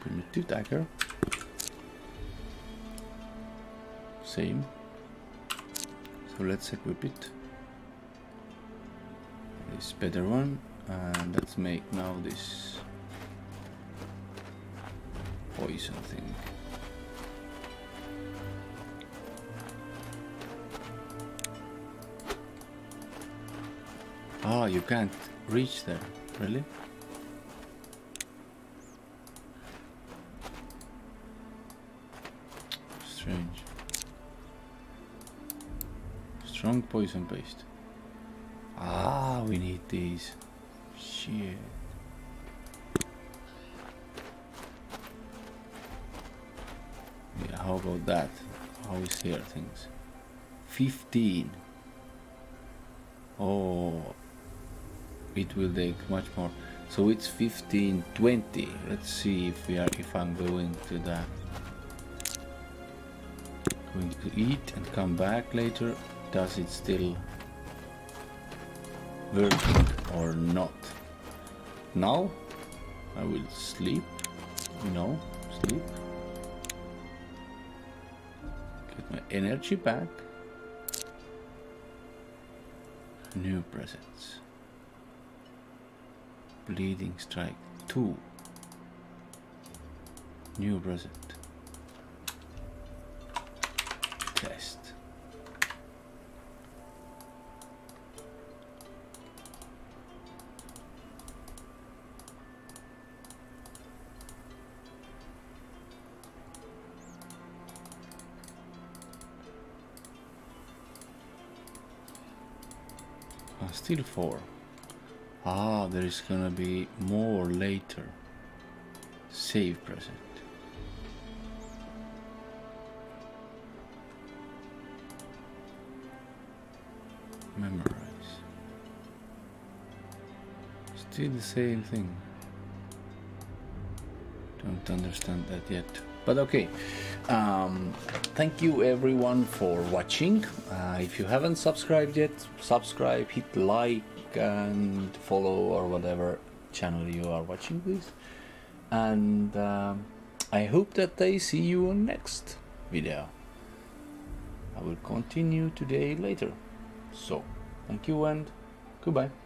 Primitive dagger. Same. So let's equip it. Better one. And let's make now this poison thing. Ah, you can't reach there, really? Strange. Strong poison paste. We need these. Shit. Yeah, how about that? How is here things? 15. Oh, it will take much more. So it's 15, 20. Let's see if we are if I'm going to that. Going to eat and come back later. Does it still working or not? Now I will sleep. No, sleep. Get my energy back. New presents. Bleeding strike 2. New present. Still 4. Ah, there is gonna be more later. Save present. Memorize. Still the same thing. Don't understand that yet. But okay. Um, thank you everyone for watching. Uh, if you haven't subscribed yet, subscribe, hit like, and follow or whatever channel you are watching with. And um, I hope that I see you on next video. I will continue today later. So, thank you and goodbye.